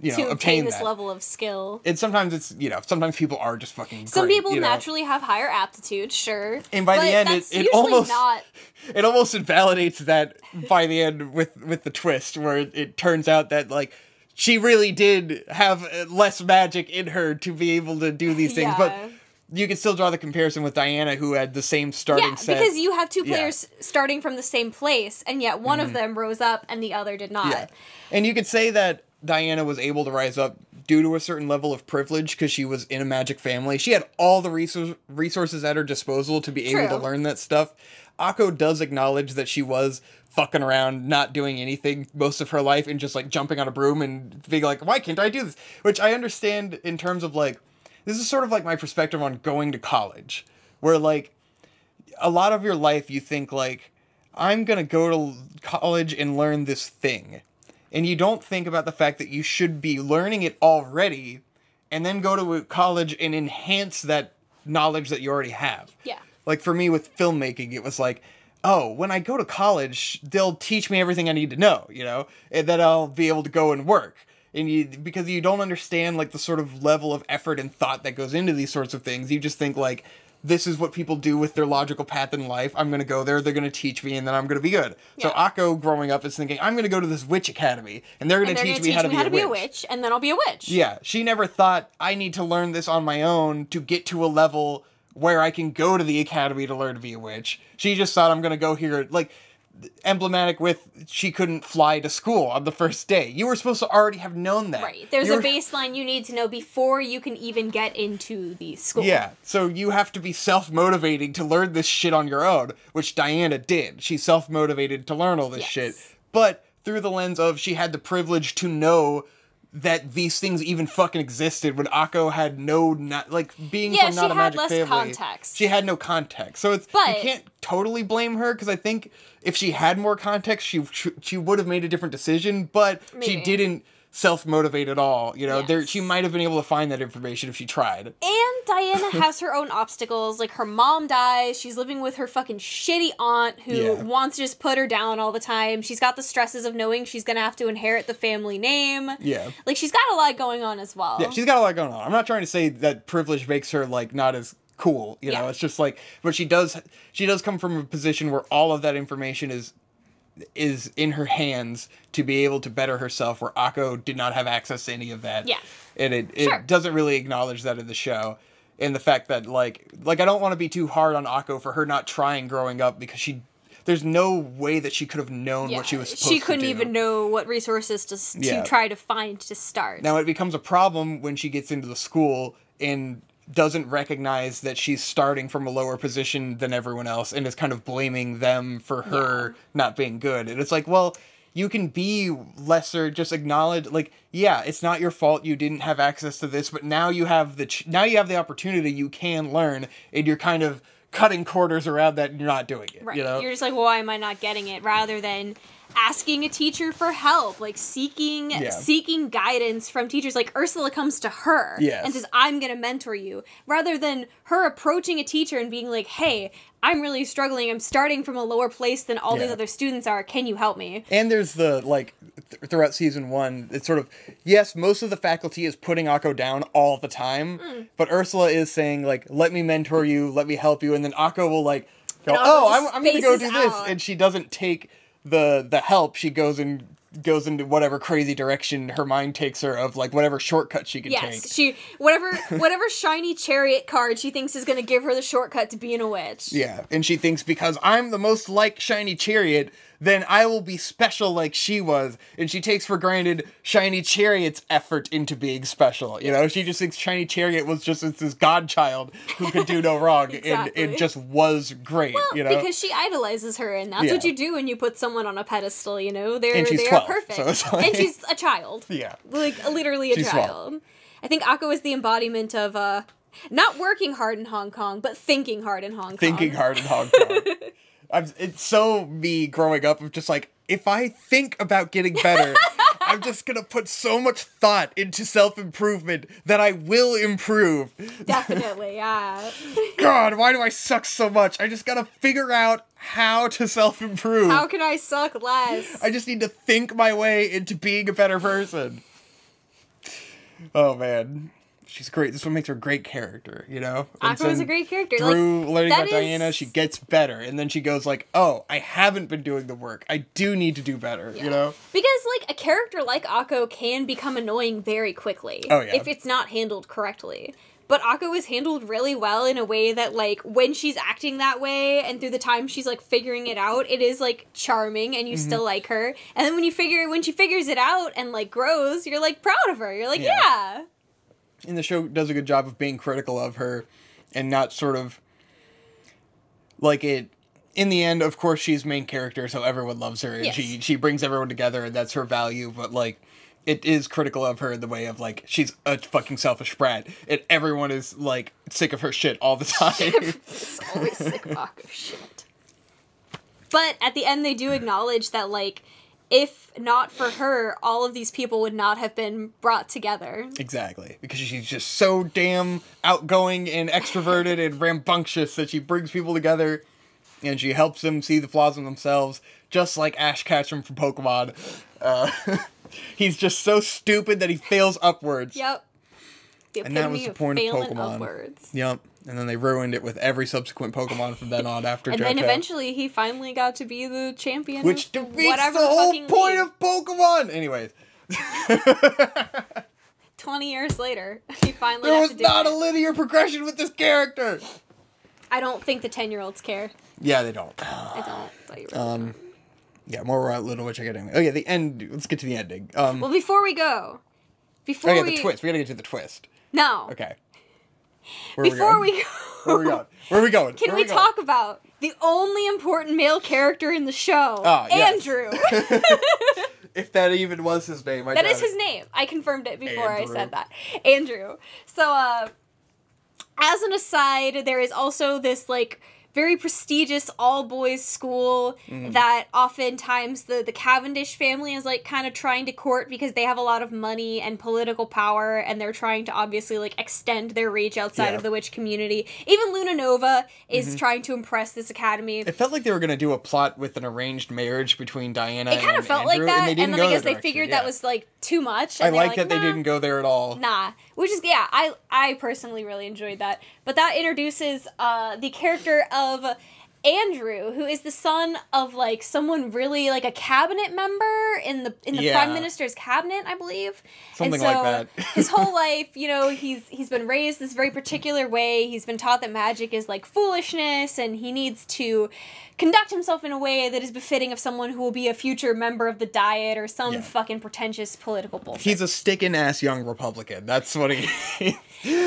you know, to obtain this that." level of skill. and sometimes it's, you know, sometimes people are just fucking Some great, people you know? naturally have higher aptitude, sure. And by the end, it- it almost- not. it almost invalidates that by the end with with the twist where it, it turns out that like she really did have uh, less magic in her to be able to do these things Yeah. but you can still draw the comparison with Diana who had the same starting Yeah, set because you have two Yeah. players starting from the same place, and yet one Mm-hmm. of them rose up and the other did not. yeah. and you could say that Diana was able to rise up due to a certain level of privilege because she was in a magic family. She had all the resource, resources at her disposal to be able to learn that stuff. Akko does acknowledge that she was fucking around, not doing anything most of her life, and just like jumping on a broom and being like, "Why can't I do this?" Which I understand in terms of like, this is sort of like my perspective on going to college, where like a lot of your life you think like i'm going to go to college and learn this thing and you don't think about the fact that you should be learning it already and then go to college and enhance that knowledge that you already have. Yeah. like for me with filmmaking it was like oh when i go to college they'll teach me everything i need to know you know and then i'll be able to go and work. And you because you don't understand like the sort of level of effort and thought that goes into these sorts of things. You just think like this is what people do with their logical path in life i'm going to go there they're going to teach me and then i'm going to be good so Yeah. akko growing up is thinking i'm going to go to this witch academy and they're going to teach going me how to, be, a, witch. witch, and then I'll be a witch. Yeah, she never thought I need to learn this on my own to get to a level where I can go to the academy to learn to be a witch. She just thought I'm gonna go here like emblematic with she couldn't fly to school on the first day. You were supposed to already have known that. Right. There's You a baseline you need to know before you can even get into the school. Yeah, so you have to be self motivating to learn this shit on your own, which Diana did. She self motivated to learn all this Yes. shit, but through the lens of she had the privilege to know that these things even fucking existed when Akko had no not like being Yeah, from not a had magic less family. context. She had no context, so it's but, you can't totally blame her because I think if she had more context, she she would have made a different decision. But she didn't self motivate at all. You know, there she might have been able to find that information if she tried. And Diana has her own obstacles. Like her mom dies. She's living with her fucking shitty aunt who Yeah. wants to just put her down all the time. She's got the stresses of knowing she's gonna have to inherit the family name. Yeah. Like she's got a lot going on as well. Yeah, she's got a lot going on. I'm not trying to say that privilege makes her like not as cool, you know. Yeah. It's just like but she does she does come from a position where all of that information is is in her hands to be able to better herself where Akko did not have access to any of that. Yeah. And it, it Sure. doesn't really acknowledge that in the show. And the fact that like like I don't want to be too hard on Akko for her not trying growing up because she there's no way that she could have known Yeah, what she was supposed she couldn't even know what resources to, to Yeah. try to find to start. Now it becomes a problem when she gets into the school and doesn't recognize that she's starting from a lower position than everyone else and is kind of blaming them for her not being good. And it's like, well, you can be lesser, just acknowledge like, yeah, it's not your fault you didn't have access to this, but now you have the ch- now you have the opportunity you can learn and you're kind of cutting quarters around that and you're not doing it, Right. you know? You're just like, well, why am I not getting it? Rather than asking a teacher for help, like seeking Yeah. seeking guidance from teachers. Like Ursula comes to her Yes. and says, I'm gonna mentor you. Rather than her approaching a teacher and being like, Hey, I'm really struggling. I'm starting from a lower place than all these other students are. Can you help me? And there's the like th- throughout season one, it's sort of yes, most of the faculty is putting Akko down all the time, Hmm. but Ursula is saying like, "Let me mentor you, let me help you," and then Akko will like go, "Oh, I'm, I'm gonna go do spaces this," and she doesn't take the the help. She goes and goes into whatever crazy direction her mind takes her of like whatever shortcut she can Yes, take. she whatever whatever shiny chariot card she thinks is gonna give her the shortcut to being a witch. Yeah, and she thinks because I'm the most like Shiny Chariot, then I will be special like she was. And she takes for granted Shiny Chariot's effort into being special. You know, she just thinks Shiny Chariot was just this godchild who could do no wrong, and Exactly. it just was great. Well, you know, because she idolizes her, and that's Yeah. what you do when you put someone on a pedestal. You know, they're And she's they're perfect, so like- and she's a child. yeah, like literally a She's small. child. I think Akko is the embodiment of uh, not working hard in Hong Kong, but thinking hard in Hong Kong. thinking hard in Hong Kong. I'm, it's so me growing up of just like if I think about getting better. I'm just gonna put so much thought into self improvement that I will improve. Definitely, yeah. God, why do I suck so much? I just gotta figure out how to self improve. How can I suck less? I just need to think my way into being a better person. Oh man. She's great. This one makes her a great character, you know? And Akko is a great character. Through like, learning about Diana, she gets better. And then she goes like, oh, I haven't been doing the work. I do need to do better, you know? Because like a character like Akko can become annoying very quickly. Oh, yeah. If it's not handled correctly. But Akko is handled really well in a way that like when she's acting that way and through the time she's like figuring it out, it is like charming and you Mm-hmm. still like her. And then when you figure when she figures it out and like grows, you're like proud of her. You're like, Yeah. yeah. And the show does a good job of being critical of her and not sort of like it in the end of course she's main character so everyone loves her and Yes. she she brings everyone together and that's her value but like it is critical of her in the way of like she's a fucking selfish brat and everyone is like sick of her shit all the time always sick of shit. But at the end they do acknowledge that like if not for her, all of these people would not have been brought together. exactly because she's just so damn outgoing and extroverted and rambunctious that she brings people together and she helps them see the flaws in themselves, just like Ash Ketchum from Pokemon. Uh, he's just so stupid that he fails upwards. Yep. The And that was the point of Pokemon. upwards. Yep. And then they ruined it with every subsequent Pokemon from then on after And Johto. then eventually he finally got to be the champion. Which defeats whatever the whole point league. of Pokemon! Anyways, 20 years later, he finally there was to do not it. a linear progression with this character! I don't think the ten year olds care. Yeah, they don't. I don't. Thought you were really Um, yeah, more about Little Witch Academia. Oh yeah, the end. Let's get to the ending. Um, Well, before we go, before oh yeah, we the twist. We gotta get to the twist. no, Okay. Where before we, we go, Where are we going? Where we going? can Where we are going? talk about the only important male character in the show, Ah, yes. Andrew? If that even was his name, I that is his name. I confirmed it before Andrew. I said that. Andrew. So, uh, as an aside, there is also this like very prestigious all boys school Mm. that oftentimes the the Cavendish family is like kind of trying to court because they have a lot of money and political power and they're trying to obviously like extend their reach outside Yeah. Mm-hmm. of the witch community. Even Luna Nova is trying to impress this academy. It felt like they were gonna do a plot with an arranged marriage between Diana. It kind of felt Andrew, like that, and, and, then I guess they direction, figured yeah. that was like too much. I like that they didn't go there at all. Nah, which is yeah, I I personally really enjoyed that. But that introduces uh the character of Andrew, who is the son of like someone really like a cabinet member in the in the Yeah. prime minister's cabinet, I believe. Something and so like that. his whole life, you know, he's he's been raised this very particular way. He's been taught that magic is like foolishness and he needs to conduct himself in a way that is befitting of someone who will be a future member of the diet or some Yeah. fucking pretentious political bullshit. He's a sticking ass young Republican. That's what he.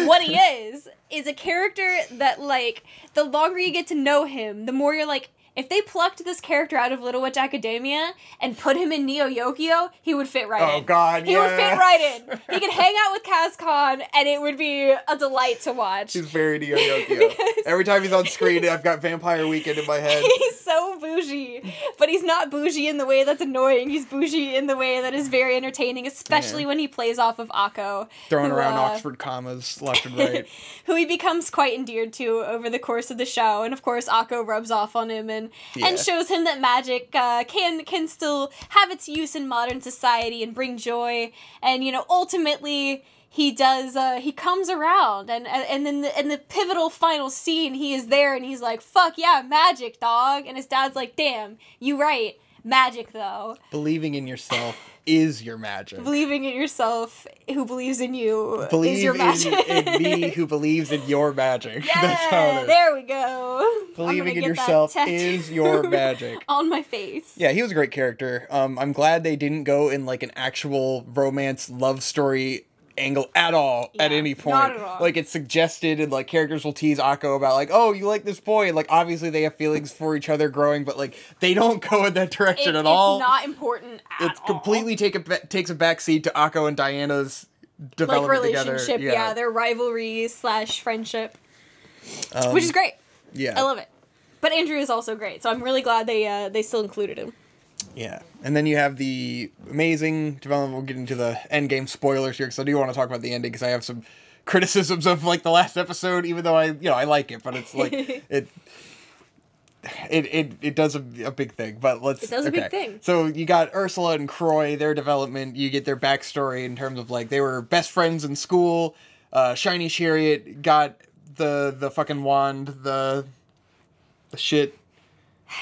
what he is is a character that like the longer you get to know him the more you're like if they plucked this character out of Little Witch Academia and put him in Neo Yokio, he would fit right Oh, in. Oh God, yeah. He would fit right in. He could hang out with Kaz Kaan and it would be a delight to watch. He's very Neo Yokio. Every time he's on screen, I've got Vampire Weekend in my head. He's so bougie, but he's not bougie in the way that's annoying. He's bougie in the way that is very entertaining, especially Yeah. when he plays off of Akko. Throwing who, around uh, Oxford commas left and right. who he becomes quite endeared to over the course of the show, and of course Akko rubs off on him and Yeah. and shows him that magic uh, can can still have its use in modern society and bring joy, and you know ultimately he does uh, he comes around and and then the, in the pivotal final scene he is there and he's like fuck yeah magic dog. And his dad's like damn you right. Magic though. Believing in yourself is your magic. believing in yourself who believes in you Believe is your in, magic in me who believes in your magic. Yeah, That's how it is. there we go. Believing in yourself is your magic. on my face. Yeah, he was a great character. Um, I'm glad they didn't go in like an actual romance love story angle at all at any point. at. Like it's suggested and like characters will tease Akko about like, oh, you like this boy. And, like obviously they have feelings for each other growing, but like they don't go in that direction It- at all. It's not important at It's all. completely take a takes a backseat to Akko and Diana's like development relationship. together. Yeah. their rivalry slash friendship, Um, which is great. yeah. I love it. But Andrew is also great, so I'm really glad they uh, they still included him. Yeah, and then you have the amazing development. We'll get into the end game spoilers here because I do want to talk about the ending because I have some criticisms of like the last episode, even though I you know I like it, but it's like it. It, it, it does a, a big thing, but let's. It does a big thing. So you got Ursula and Croy, their development. You get their backstory in terms of like they were best friends in school. Uh, Shiny Chariot got the the fucking wand, the the shit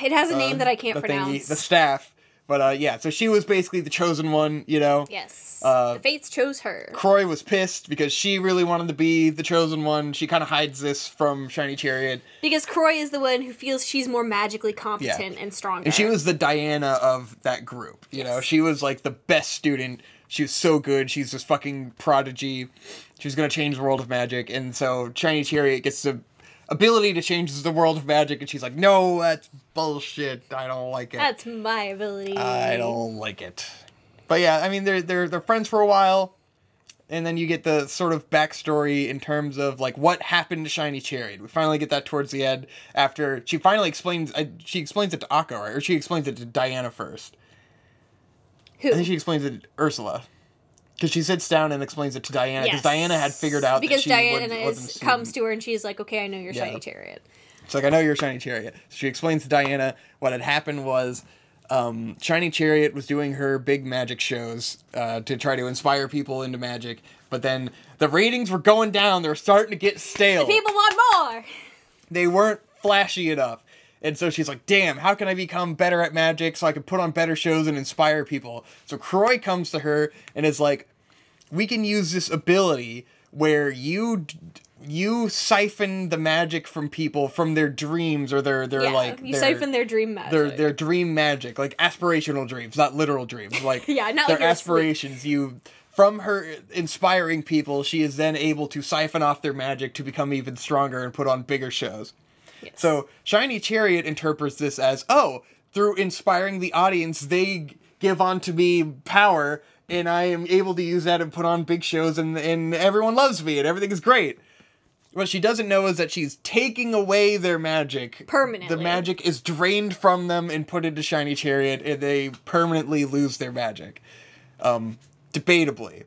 It has a uh, name that I can't the thingy- pronounce. the staff. But uh, yeah, so she was basically the chosen one, you know. yes, uh, the fates chose her. Croy was pissed because she really wanted to be the chosen one. She kind of hides this from Shiny Chariot, Because Croy is the one who feels she's more magically competent and stronger. and she was the Diana of that group. You know, she was like the best student. She was so good. She's this fucking prodigy. She's gonna change the world of magic, and so Shiny Chariot gets the ability to change the world of magic, and she's like, "No, that's bullshit. I don't like it." That's my ability. I don't like it. But yeah, I mean they're they're they're friends for a while, and then you get the sort of backstory in terms of like what happened to Shiny Chariot. We finally get that towards the end after she finally explains. Uh, she explains it to Akko, right? Or she explains it to Diana first. Who? I think she explains it to Ursula. Because she sits down and explains it to Diana. Because Yes. Diana had figured out because that she Diana would, is, comes to her and she's like, "Okay, I know you're Yeah. shiny chariot." It's like I know you're Shiny Chariot. So she explains to Diana what had happened was um, Shiny Chariot was doing her big magic shows uh, to try to inspire people into magic, but then the ratings were going down. They were starting to get stale. People want more. They weren't flashy enough. And so she's like, damn, how can I become better at magic so I can put on better shows and inspire people? So Croy comes to her and is like, we can use this ability where you you siphon the magic from people from their dreams or their their yeah, like you their, siphon their dream magic. their their dream magic, like aspirational dreams, not literal dreams. Like Yeah, not their like aspirations. You from her inspiring people, she is then able to siphon off their magic to become even stronger and put on bigger shows. Yes. So Shiny Chariot interprets this as, oh, through inspiring the audience, they give on to me power, and I am able to use that and put on big shows, and and everyone loves me, and everything is great. What she doesn't know is that she's taking away their magic. Permanently. The magic is drained from them and put into Shiny Chariot, and they permanently lose their magic. Um, debatably.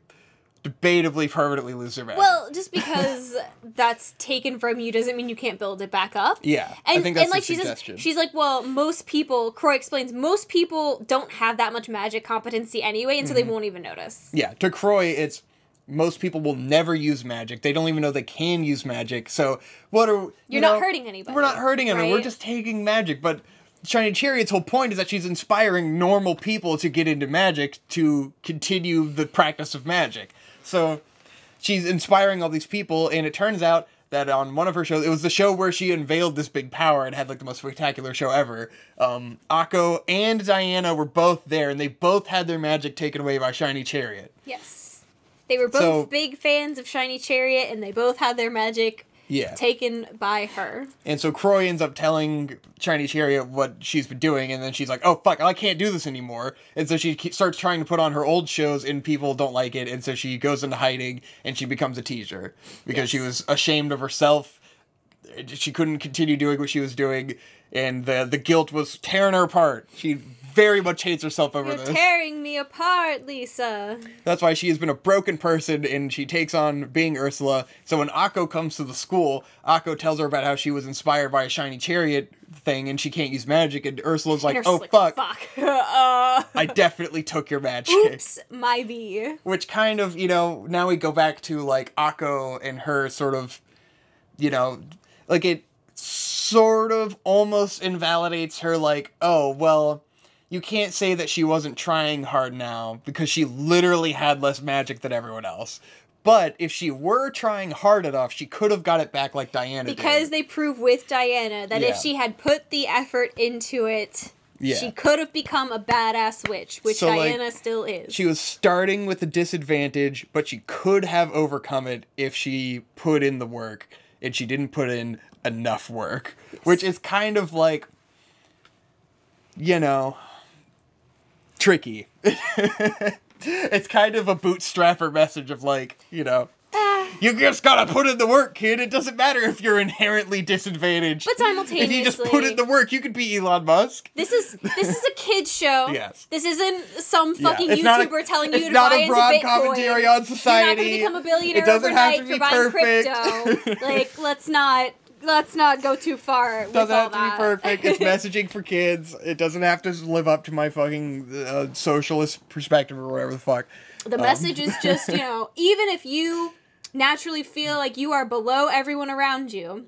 Debatably permanently lose their magic. Well, just because that's taken from you doesn't mean you can't build it back up. yeah, And, I think that's and like the she says, suggestion. she's like, well, most people. Croy explains most people don't have that much magic competency anyway, and so Mm-hmm. they won't even notice. Yeah, to Croy, it's most people will never use magic. They don't even know they can use magic. So what are you You're not hurting anybody, We're not hurting anyone. We're just taking magic. But Shiny Chariot's whole point is that she's inspiring normal people to get into magic to continue the practice of magic. So she's inspiring all these people, and it turns out that on one of her shows, it was the show where she unveiled this big power and had like the most spectacular show ever. Um, Akko and Diana were both there, and they both had their magic taken away by Shiny Chariot. Yes. They were both So- big fans of Shiny Chariot, and they both had their magic Yeah. taken by her. And so Croy ends up telling Shiny Chariot what she's been doing, and then she's like, "Oh fuck, I can't do this anymore." And so she starts trying to put on her old shows, and people don't like it, and so she goes into hiding, and she becomes a teacher because she was ashamed of herself. She couldn't continue doing what she was doing, and the the guilt was tearing her apart. She very much hates herself over You're this. tearing me apart, Lisa. That's why she has been a broken person and she takes on being Ursula. So when Akko comes to the school, Akko tells her about how she was inspired by a shiny chariot thing and she can't use magic. And Ursula's like, And oh Ursula's fuck, fuck. uh, I definitely took your magic. oops, my bee. Which kind of, you know, now we go back to like Akko and her sort of, you know, like it sort of almost invalidates her, like, oh, well, you can't say that she wasn't trying hard now because she literally had less magic than everyone else. But if she were trying hard enough, she could have got it back like Diana Because did. they prove with Diana that Yeah. if she had put the effort into it, Yeah. she could have become a badass witch, which So, like, Diana still is. She was starting with a disadvantage, but she could have overcome it if she put in the work, and she didn't put in enough work, which is kind of like, you know, tricky. it's kind of a bootstrapper message of like, you know, Ah, you just gotta put in the work, kid. It doesn't matter if you're inherently disadvantaged. But simultaneously, if you just put in the work, you could be Elon Musk. This is this is a kids show. Yes. This isn't some fucking it's not a- YouTuber telling you it's to not buy a into broad Bitcoin. commentary on society. You're not gonna become a billionaire It doesn't have overnight to for be buying perfect. crypto. like, let's not let's not go too far doesn't have to that. be perfect. It's messaging for kids. It doesn't have to live up to my fucking uh, socialist perspective or whatever the fuck. The message is just, you know, even if you naturally feel like you are below everyone around you,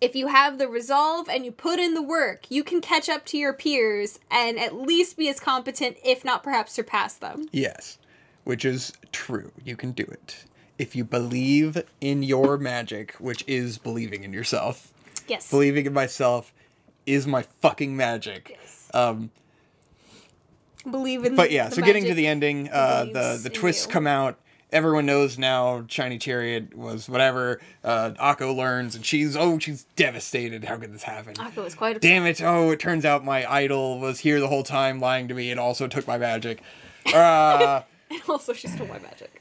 if you have the resolve and you put in the work, you can catch up to your peers and at least be as competent, if not perhaps surpass them. Yes, which is true. You can do it if you believe in your magic, which is believing in yourself. Yes. Believing in myself is my fucking magic. Yes. Um, Believe in but yeah, so getting to the ending, uh, the the twists come out. Everyone knows now. Shiny Chariot was whatever. Uh, Akko learns, and she's oh, she's devastated. How could this happen? Akko was quite. Damn it! Oh, it turns out my idol was here the whole time, lying to me, and also took my magic. Uh, And also, she stole my magic.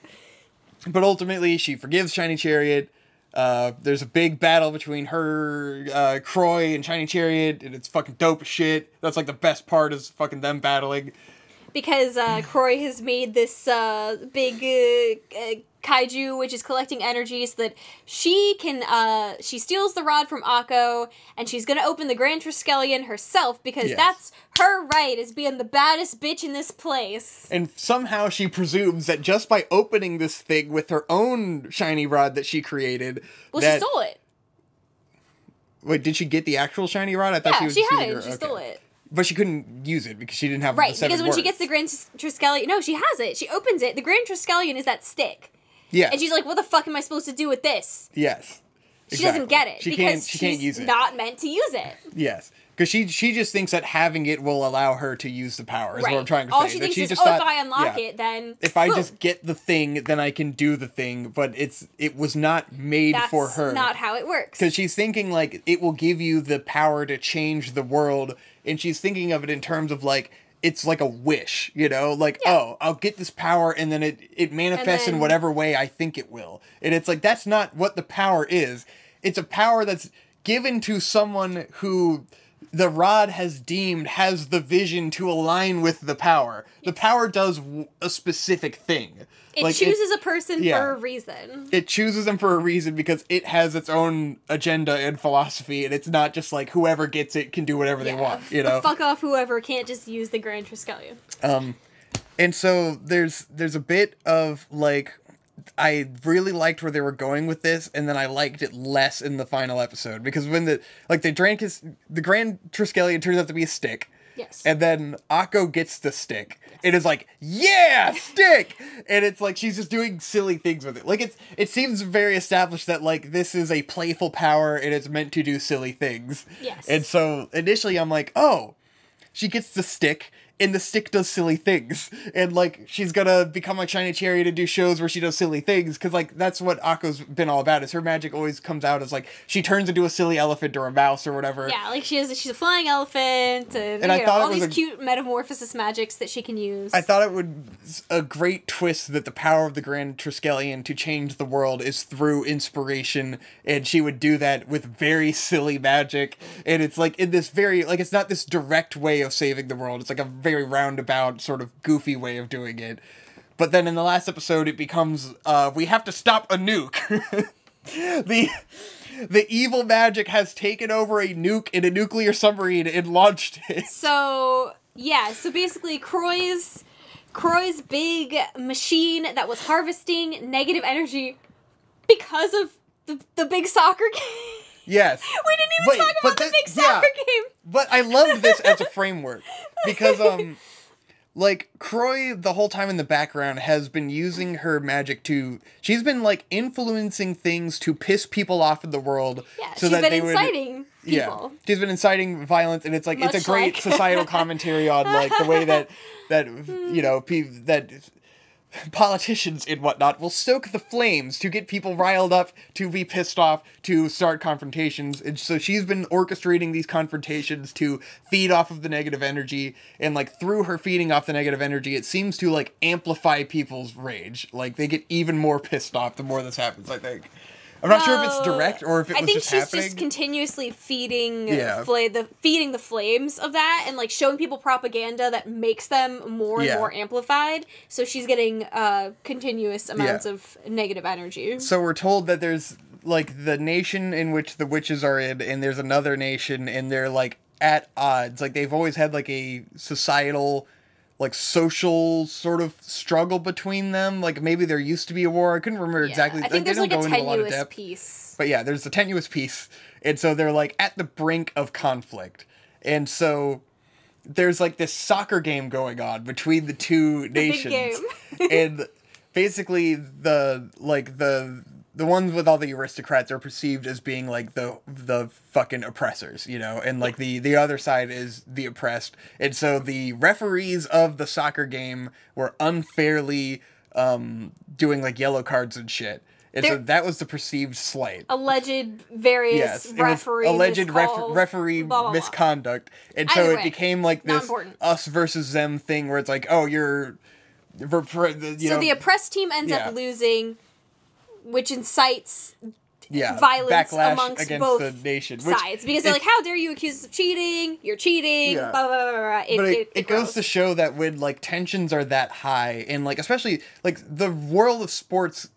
But ultimately, she forgives Shiny Chariot. Uh, there's a big battle between her, uh, Croy, and Shiny Chariot, and it's fucking dope shit. That's like the best part is fucking them battling. because uh, Croy has made this uh, big uh, kaiju, which is collecting energy, so that she can. Uh, she steals the rod from Akko, and she's gonna open the Grand Triskelion herself because Yes. that's her right as being the baddest bitch in this place. And somehow she presumes that just by opening this thing with her own shiny rod that she created, Well, that she stole it. wait, did she get the actual shiny rod? I thought she Yeah, was she had it. her- She okay. stole it. but she couldn't use it because she didn't have Right, because when she gets the Grand Triskelion, no, she has it. She opens it. The Grand Triskelion is that stick. Yes. And she's like, "What the fuck am I supposed to do with this?" Yes. She doesn't get it She because can't. She she's can't use it. not meant to use it. Yes. Because she she just thinks that having it will allow her to use the power. Is right. what I'm trying to All say. she That thinks she is, just "Oh, thought- if I unlock yeah. it, then if I boom." just get the thing, then I can do the thing. But it's it was not made That's for her. not how it works." because she's thinking like it will give you the power to change the world and she's thinking of it in terms of like it's like a wish you know? Like Yeah. oh i'll get this power and then it it manifests in whatever way i think it will. And it's like that's not what the power is. It's a power that's given to someone who the rod has deemed has the vision to align with the power the power does a specific thing it Like, chooses a person yeah. for a reason. it chooses them for a reason because it has its own agenda and philosophy and it's not just like whoever gets it can do whatever they want you know fuck off whoever can't just use the Grand Triskelion. um and so there's there's a bit of like I really liked where they were going with this, and then I liked it less in the final episode because when the like they drank his the Grand Triskelion turns out to be a stick, Yes. and then Akko gets the stick. It is like, yeah, stick, and it's like she's just doing silly things with it. Like it's it seems very established that like this is a playful power and it's meant to do silly things. Yes. And so initially I'm like, oh, she gets the stick and the stick does silly things and like she's gonna become like shiny chariot and do shows where she does silly things because like that's what akko's been all about is her magic always comes out as like she turns into a silly elephant or a mouse or whatever yeah, like she has she's a flying elephant and, And I know, thought it all these a- cute metamorphosis magics that she can use. I thought it would a great twist that the power of the Grand Triskelion to change the world is through inspiration, and she would do that with very silly magic, and it's like in this very like it's not this direct way of saving the world. It's like a very roundabout sort of goofy way of doing it. But then in the last episode, it becomes uh, we have to stop a nuke. the the evil magic has taken over a nuke in a nuclear submarine and launched it. So yeah, so basically Croy's Croy's big machine that was harvesting negative energy because of the, the big soccer game. Yes. we didn't even Wait, talk about the this- big yeah. soccer game. But I loved this as a framework because um like Croy the whole time in the background has been using her magic to she's been like influencing things to piss people off in the world Yeah, so she's that been they would inciting yeah she's been inciting violence and it's like it's a great like- societal commentary on like the way that that you know pe- that politicians and whatnot will stoke the flames to get people riled up to be pissed off to start confrontations. And so she's been orchestrating these confrontations to feed off of the negative energy. And like through her feeding off the negative energy it seems to like amplify people's rage. Like they get even more pissed off the more this happens i think i'm not sure if it's direct or if it I was think she's happening just continuously feeding Yeah. fla- the feeding the flames of that and like showing people propaganda that makes them more and more amplified. So she's getting uh continuous amounts Yeah. of negative energy. So we're told that there's like the nation in which the witches are in, and there's another nation, and they're like at odds. Like they've always had like a societal, like social sort of struggle between them. Like maybe there used to be a war. I couldn't remember Yeah. exactly. I think there's like a go into lot of tenuous depth. piece. But yeah, there's a tenuous piece. And so they're like at the brink of conflict. And so there's like this soccer game going on between the two nations. and basically the like the the ones with all the aristocrats are perceived as being like the the fucking oppressors, you know, and like the the other side is the oppressed. And so the referees of the soccer game were unfairly um doing like yellow cards and shit. And so that was the perceived slight. Alleged various Yes, referee alleged ref- referee blah, blah, blah. misconduct, and so Either it way, became like this us versus them thing where it's like, oh, you're, for, for, you so know, the oppressed team ends yeah. up losing, which incites yeah, violence amongst against both the nation, which sides because they're it- like, "How dare you accuse us of cheating? You're cheating!" Yeah. Blah blah blah. It, but it, it, it, goes to show that when like tensions are that high and like especially like the world of sports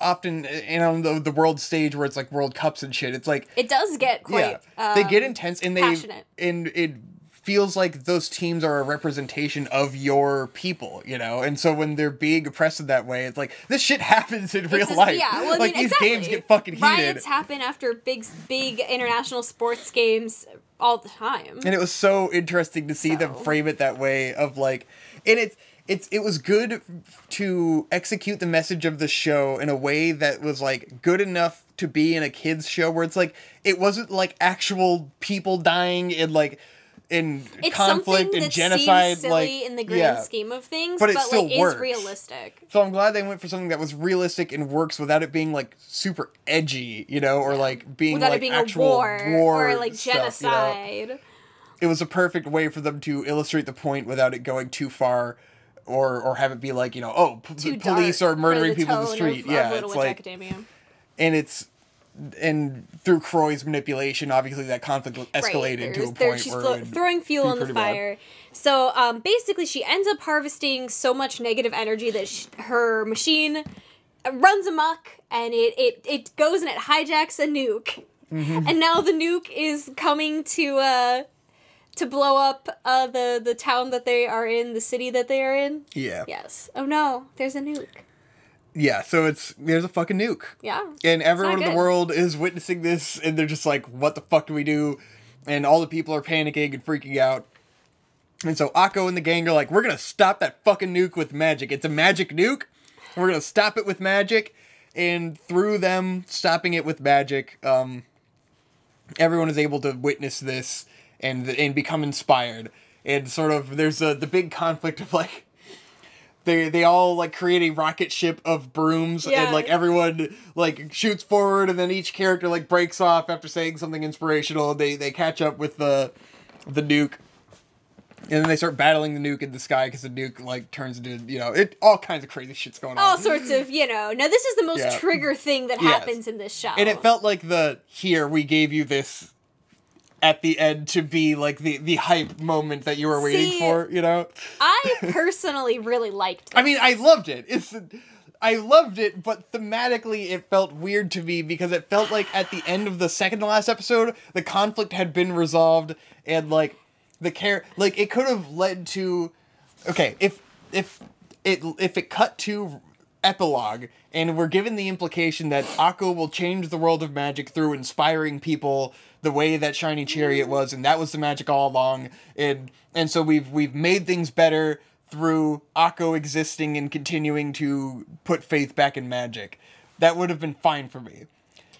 often and on the, the world stage where it's like world cups and shit it's like It does get quite. yeah they get um, intense and they passionate. and it feels like those teams are a representation of your people you know and so when they're being oppressed in that way it's like this shit happens in real just- life Yeah, well, I mean, these exactly. games get fucking heated Riots happen after big, big international sports games all the time. and it was so interesting to see them frame it that way of like and it's it's it was good to execute the message of the show in a way that was like good enough to be in a kids show where it's like it wasn't like actual people dying and like in It's conflict and genocide silly like in the grand yeah. scheme of things, But but, it still like works. is realistic. So I'm glad they went for something that was realistic and works without it being like super edgy, you know, or like being Without like it being actual a war, war or like stuff, you know? genocide. It was a perfect way for them to illustrate the point without it going too far, or or have it be like you know, oh, p- the police are murdering people in the street. Of, yeah, of it's like, Academia. and it's and through Croy's manipulation, obviously that conflict escalated to a there- point she's where it would throwing fuel on the pretty bad. fire. So um, basically, she ends up harvesting so much negative energy that sh- her machine runs amok, and it it it goes and it hijacks a nuke, Mm-hmm. and now the nuke is coming to uh to blow up uh the the town that they are in, the city that they are in. yeah. Yes. Oh no, there's a nuke. Yeah. So it's there's a fucking nuke. Yeah. and everyone in the world is witnessing this and they're just like what the fuck do we do and all the people are panicking and freaking out and so Akko and the gang are like we're gonna stop that fucking nuke with magic it's a magic nuke we're gonna stop it with magic and through them stopping it with magic um everyone is able to witness this and and become inspired and sort of there's a the big conflict of like they they all like create a rocket ship of brooms Yeah. and like everyone like shoots forward and then each character like breaks off after saying something inspirational they they catch up with the the nuke and then they start battling the nuke in the sky because the nuke like turns into you know it all kinds of crazy shit's going on All sorts of, you know. Now this is the most Yeah. trigger thing that Yes. happens in this show. and it felt like the here we gave you this at the end to be like the the hype moment that you were waiting See, for you know I personally really liked. I mean, I loved it. It's I loved it, but thematically it felt weird to me because it felt like at the end of the second to last episode, the conflict had been resolved and like the care like it could have led to okay, if if it if it cut to epilogue and we're given the implication that Akko will change the world of magic through inspiring people the way that Shiny Chariot was and that was the magic all along and and so we've we've made things better through Akko existing and continuing to put faith back in magic. That would have been fine for me.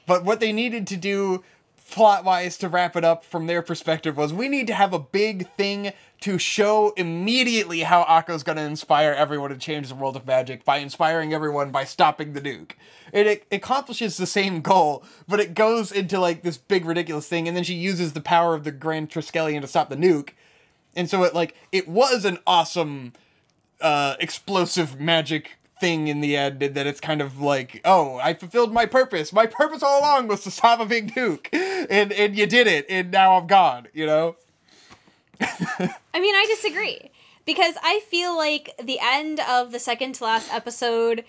But what they needed to do plot wise to wrap it up from their perspective was we need to have a big thing to show immediately how Akko's to inspire everyone to change the world of magic by inspiring everyone by stopping the nuke. And it accomplishes the same goal, but it goes into like this big ridiculous thing, and then she uses the power of the Grand Triskelion to stop the nuke. And so it like it was an awesome uh explosive magic thing in the end and then it's kind of like oh i fulfilled my purpose. My purpose all along was to stop a big nuke and and you did it and now i'm gone you know? I mean, I disagree because I feel like the end of the second to last episode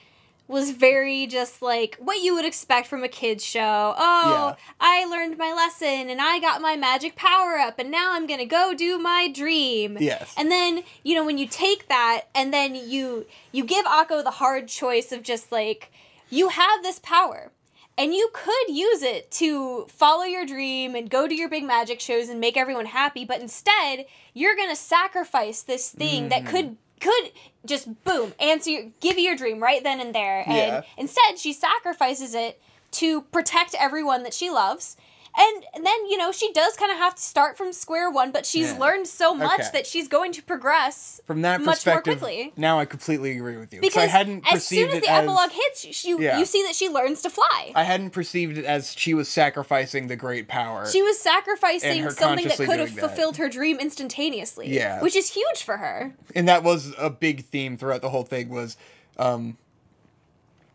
was very just like what you would expect from a kids show. Oh, Yeah. I learned my lesson and I got my magic power up and now I'm going to go do my dream. Yes. And then, you know, when you take that and then you you give Akko the hard choice of just like you have this power and you could use it to follow your dream and go to your big magic shows and make everyone happy but instead you're gonna sacrifice this thing that mm. could could just boom answer your, give you your dream right then and there and Yeah. instead she sacrifices it to protect everyone that she loves and then you know she does kind of have to start from square one but she's Yeah. learned so much Okay. that she's going to progress from that much more quickly now i completely agree with you because i hadn't as soon as the as epilogue hits you Yeah. you see that she learns to fly i hadn't perceived it as she was sacrificing the great power She was sacrificing something that could have doing that. fulfilled her dream instantaneously. Yeah. Which is huge for her. and that was a big theme throughout the whole thing was um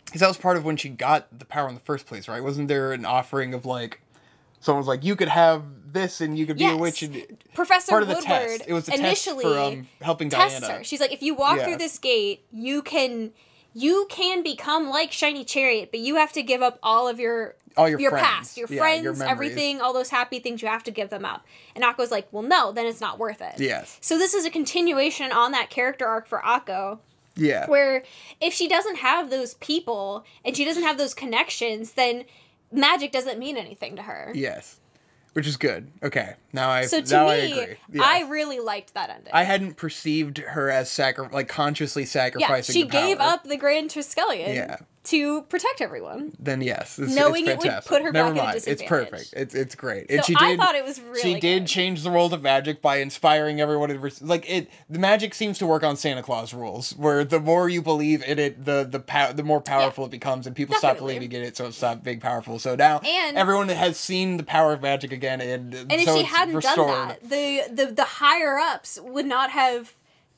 because that was part of when she got the power in the first place right wasn't there an offering of like someone was like you could have this and you could be a witch and Professor part of the Woodward test it was the initially for um helping tests diana her. She's like, if you walk Yeah. through this gate, you can you can become like Shiny Chariot, but you have to give up all of your All your friends. past, your Yeah, friends, your everything, all those happy things you have to give them up. And Akko's like, well, no, then it's not worth it. yes So this is a continuation on that character arc for Akko. yeah where if she doesn't have those people and she doesn't have those connections then magic doesn't mean anything to her yes which is good. Okay, now I So to now I me, agree. I, really liked that ending. I hadn't perceived her as sacri- like consciously sacrificing. yeah, she the power. gave up the Grand Triskelion Yeah. To protect everyone. Then yes, it's, Knowing it's it would put her Never back at a mind. It's perfect. It's it's great. So and she I did. thought it was really she did change the world of magic by inspiring everyone to res- like it. The magic seems to work on Santa Claus rules, where the more you believe in it, the the pow- the more powerful it becomes, and people stop believing in it, so it's not being powerful. So now And- everyone has seen the power of magic again, and And if she hadn't restored. done that, the, the the higher ups would not have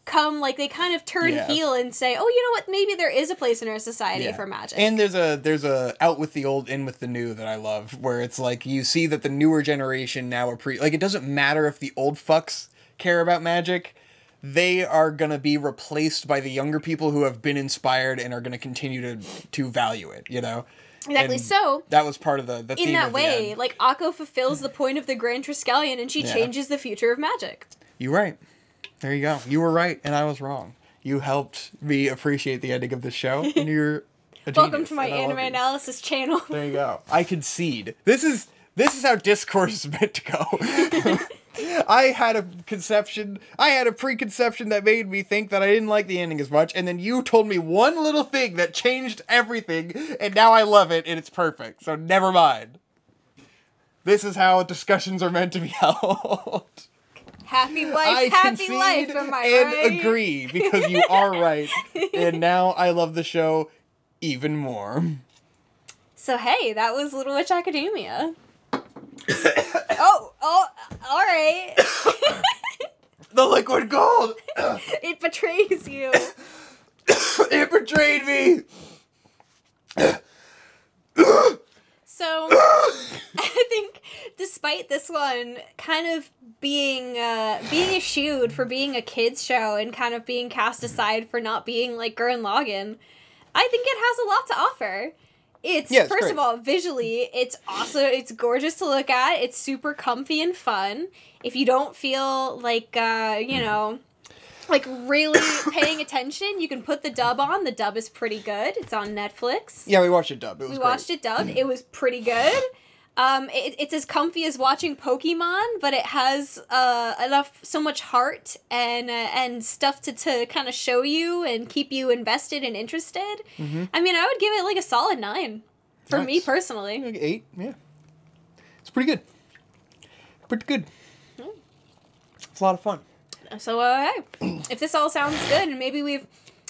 come like they kind of turn Yeah. heel and say, "Oh, you know what? Maybe there is a place in our society Yeah. for magic." And there's a there's a out with the old, in with the new that I love, where it's like you see that the newer generation now appre like it doesn't matter if the old fucks care about magic, they are gonna be replaced by the younger people who have been inspired and are gonna continue to to value it. You know. exactly. and So That was part of the the in theme that way, like Akko fulfills the point of the Grand Triskelion, and she Yeah. changes the future of magic. You're right. There you go. You were right, and I was wrong. You helped me appreciate the ending of the show, and you're. Welcome genius, to my and I love anime analysis channel. There you go. I concede. This is this is how discourse is meant to go. I had a conception. I had a preconception that made me think that I didn't like the ending as much, and then you told me one little thing that changed everything, and now I love it and it's perfect. So never mind. This is how discussions are meant to be held. Happy wife, I happy life. Am I and right? agree because you are right, and now I love the show even more. So hey, that was Little Witch Academia. oh, oh, all right. The liquid gold. it betrays you. it betrayed me. So I think, despite this one kind of being uh, being eschewed for being a kids show and kind of being cast aside for not being like Gurren Lagann, I think it has a lot to offer. It's Yeah, it's first great. of all visually, it's awesome. It's gorgeous to look at. It's super comfy and fun. If you don't feel like uh, you know. Like really paying attention, you can put the dub on. The dub is pretty good. It's on Netflix. Yeah, we watched it dub. It was We great. watched it dubbed. It was pretty good. Um, it, it's as comfy as watching Pokemon, but it has uh, enough, so much heart and uh, and stuff to, to kind of show you and keep you invested and interested. I mean, I would give it like a solid nine for me personally. Like eight. Yeah, it's pretty good. Pretty good. Hmm. It's a lot of fun. So, uh, hey, if this all sounds good, and maybe we've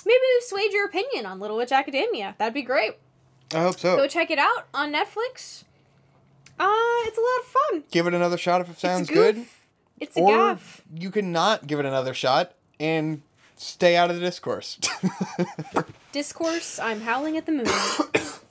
maybe we've swayed your opinion on Little Witch Academia, that'd be great. I hope so. Go check it out on Netflix. Uh, it's a lot of fun. give it another shot if it sounds a good. It's a or gaff. you can not give it another shot and stay out of the discourse. Discourse, I'm howling at the moon.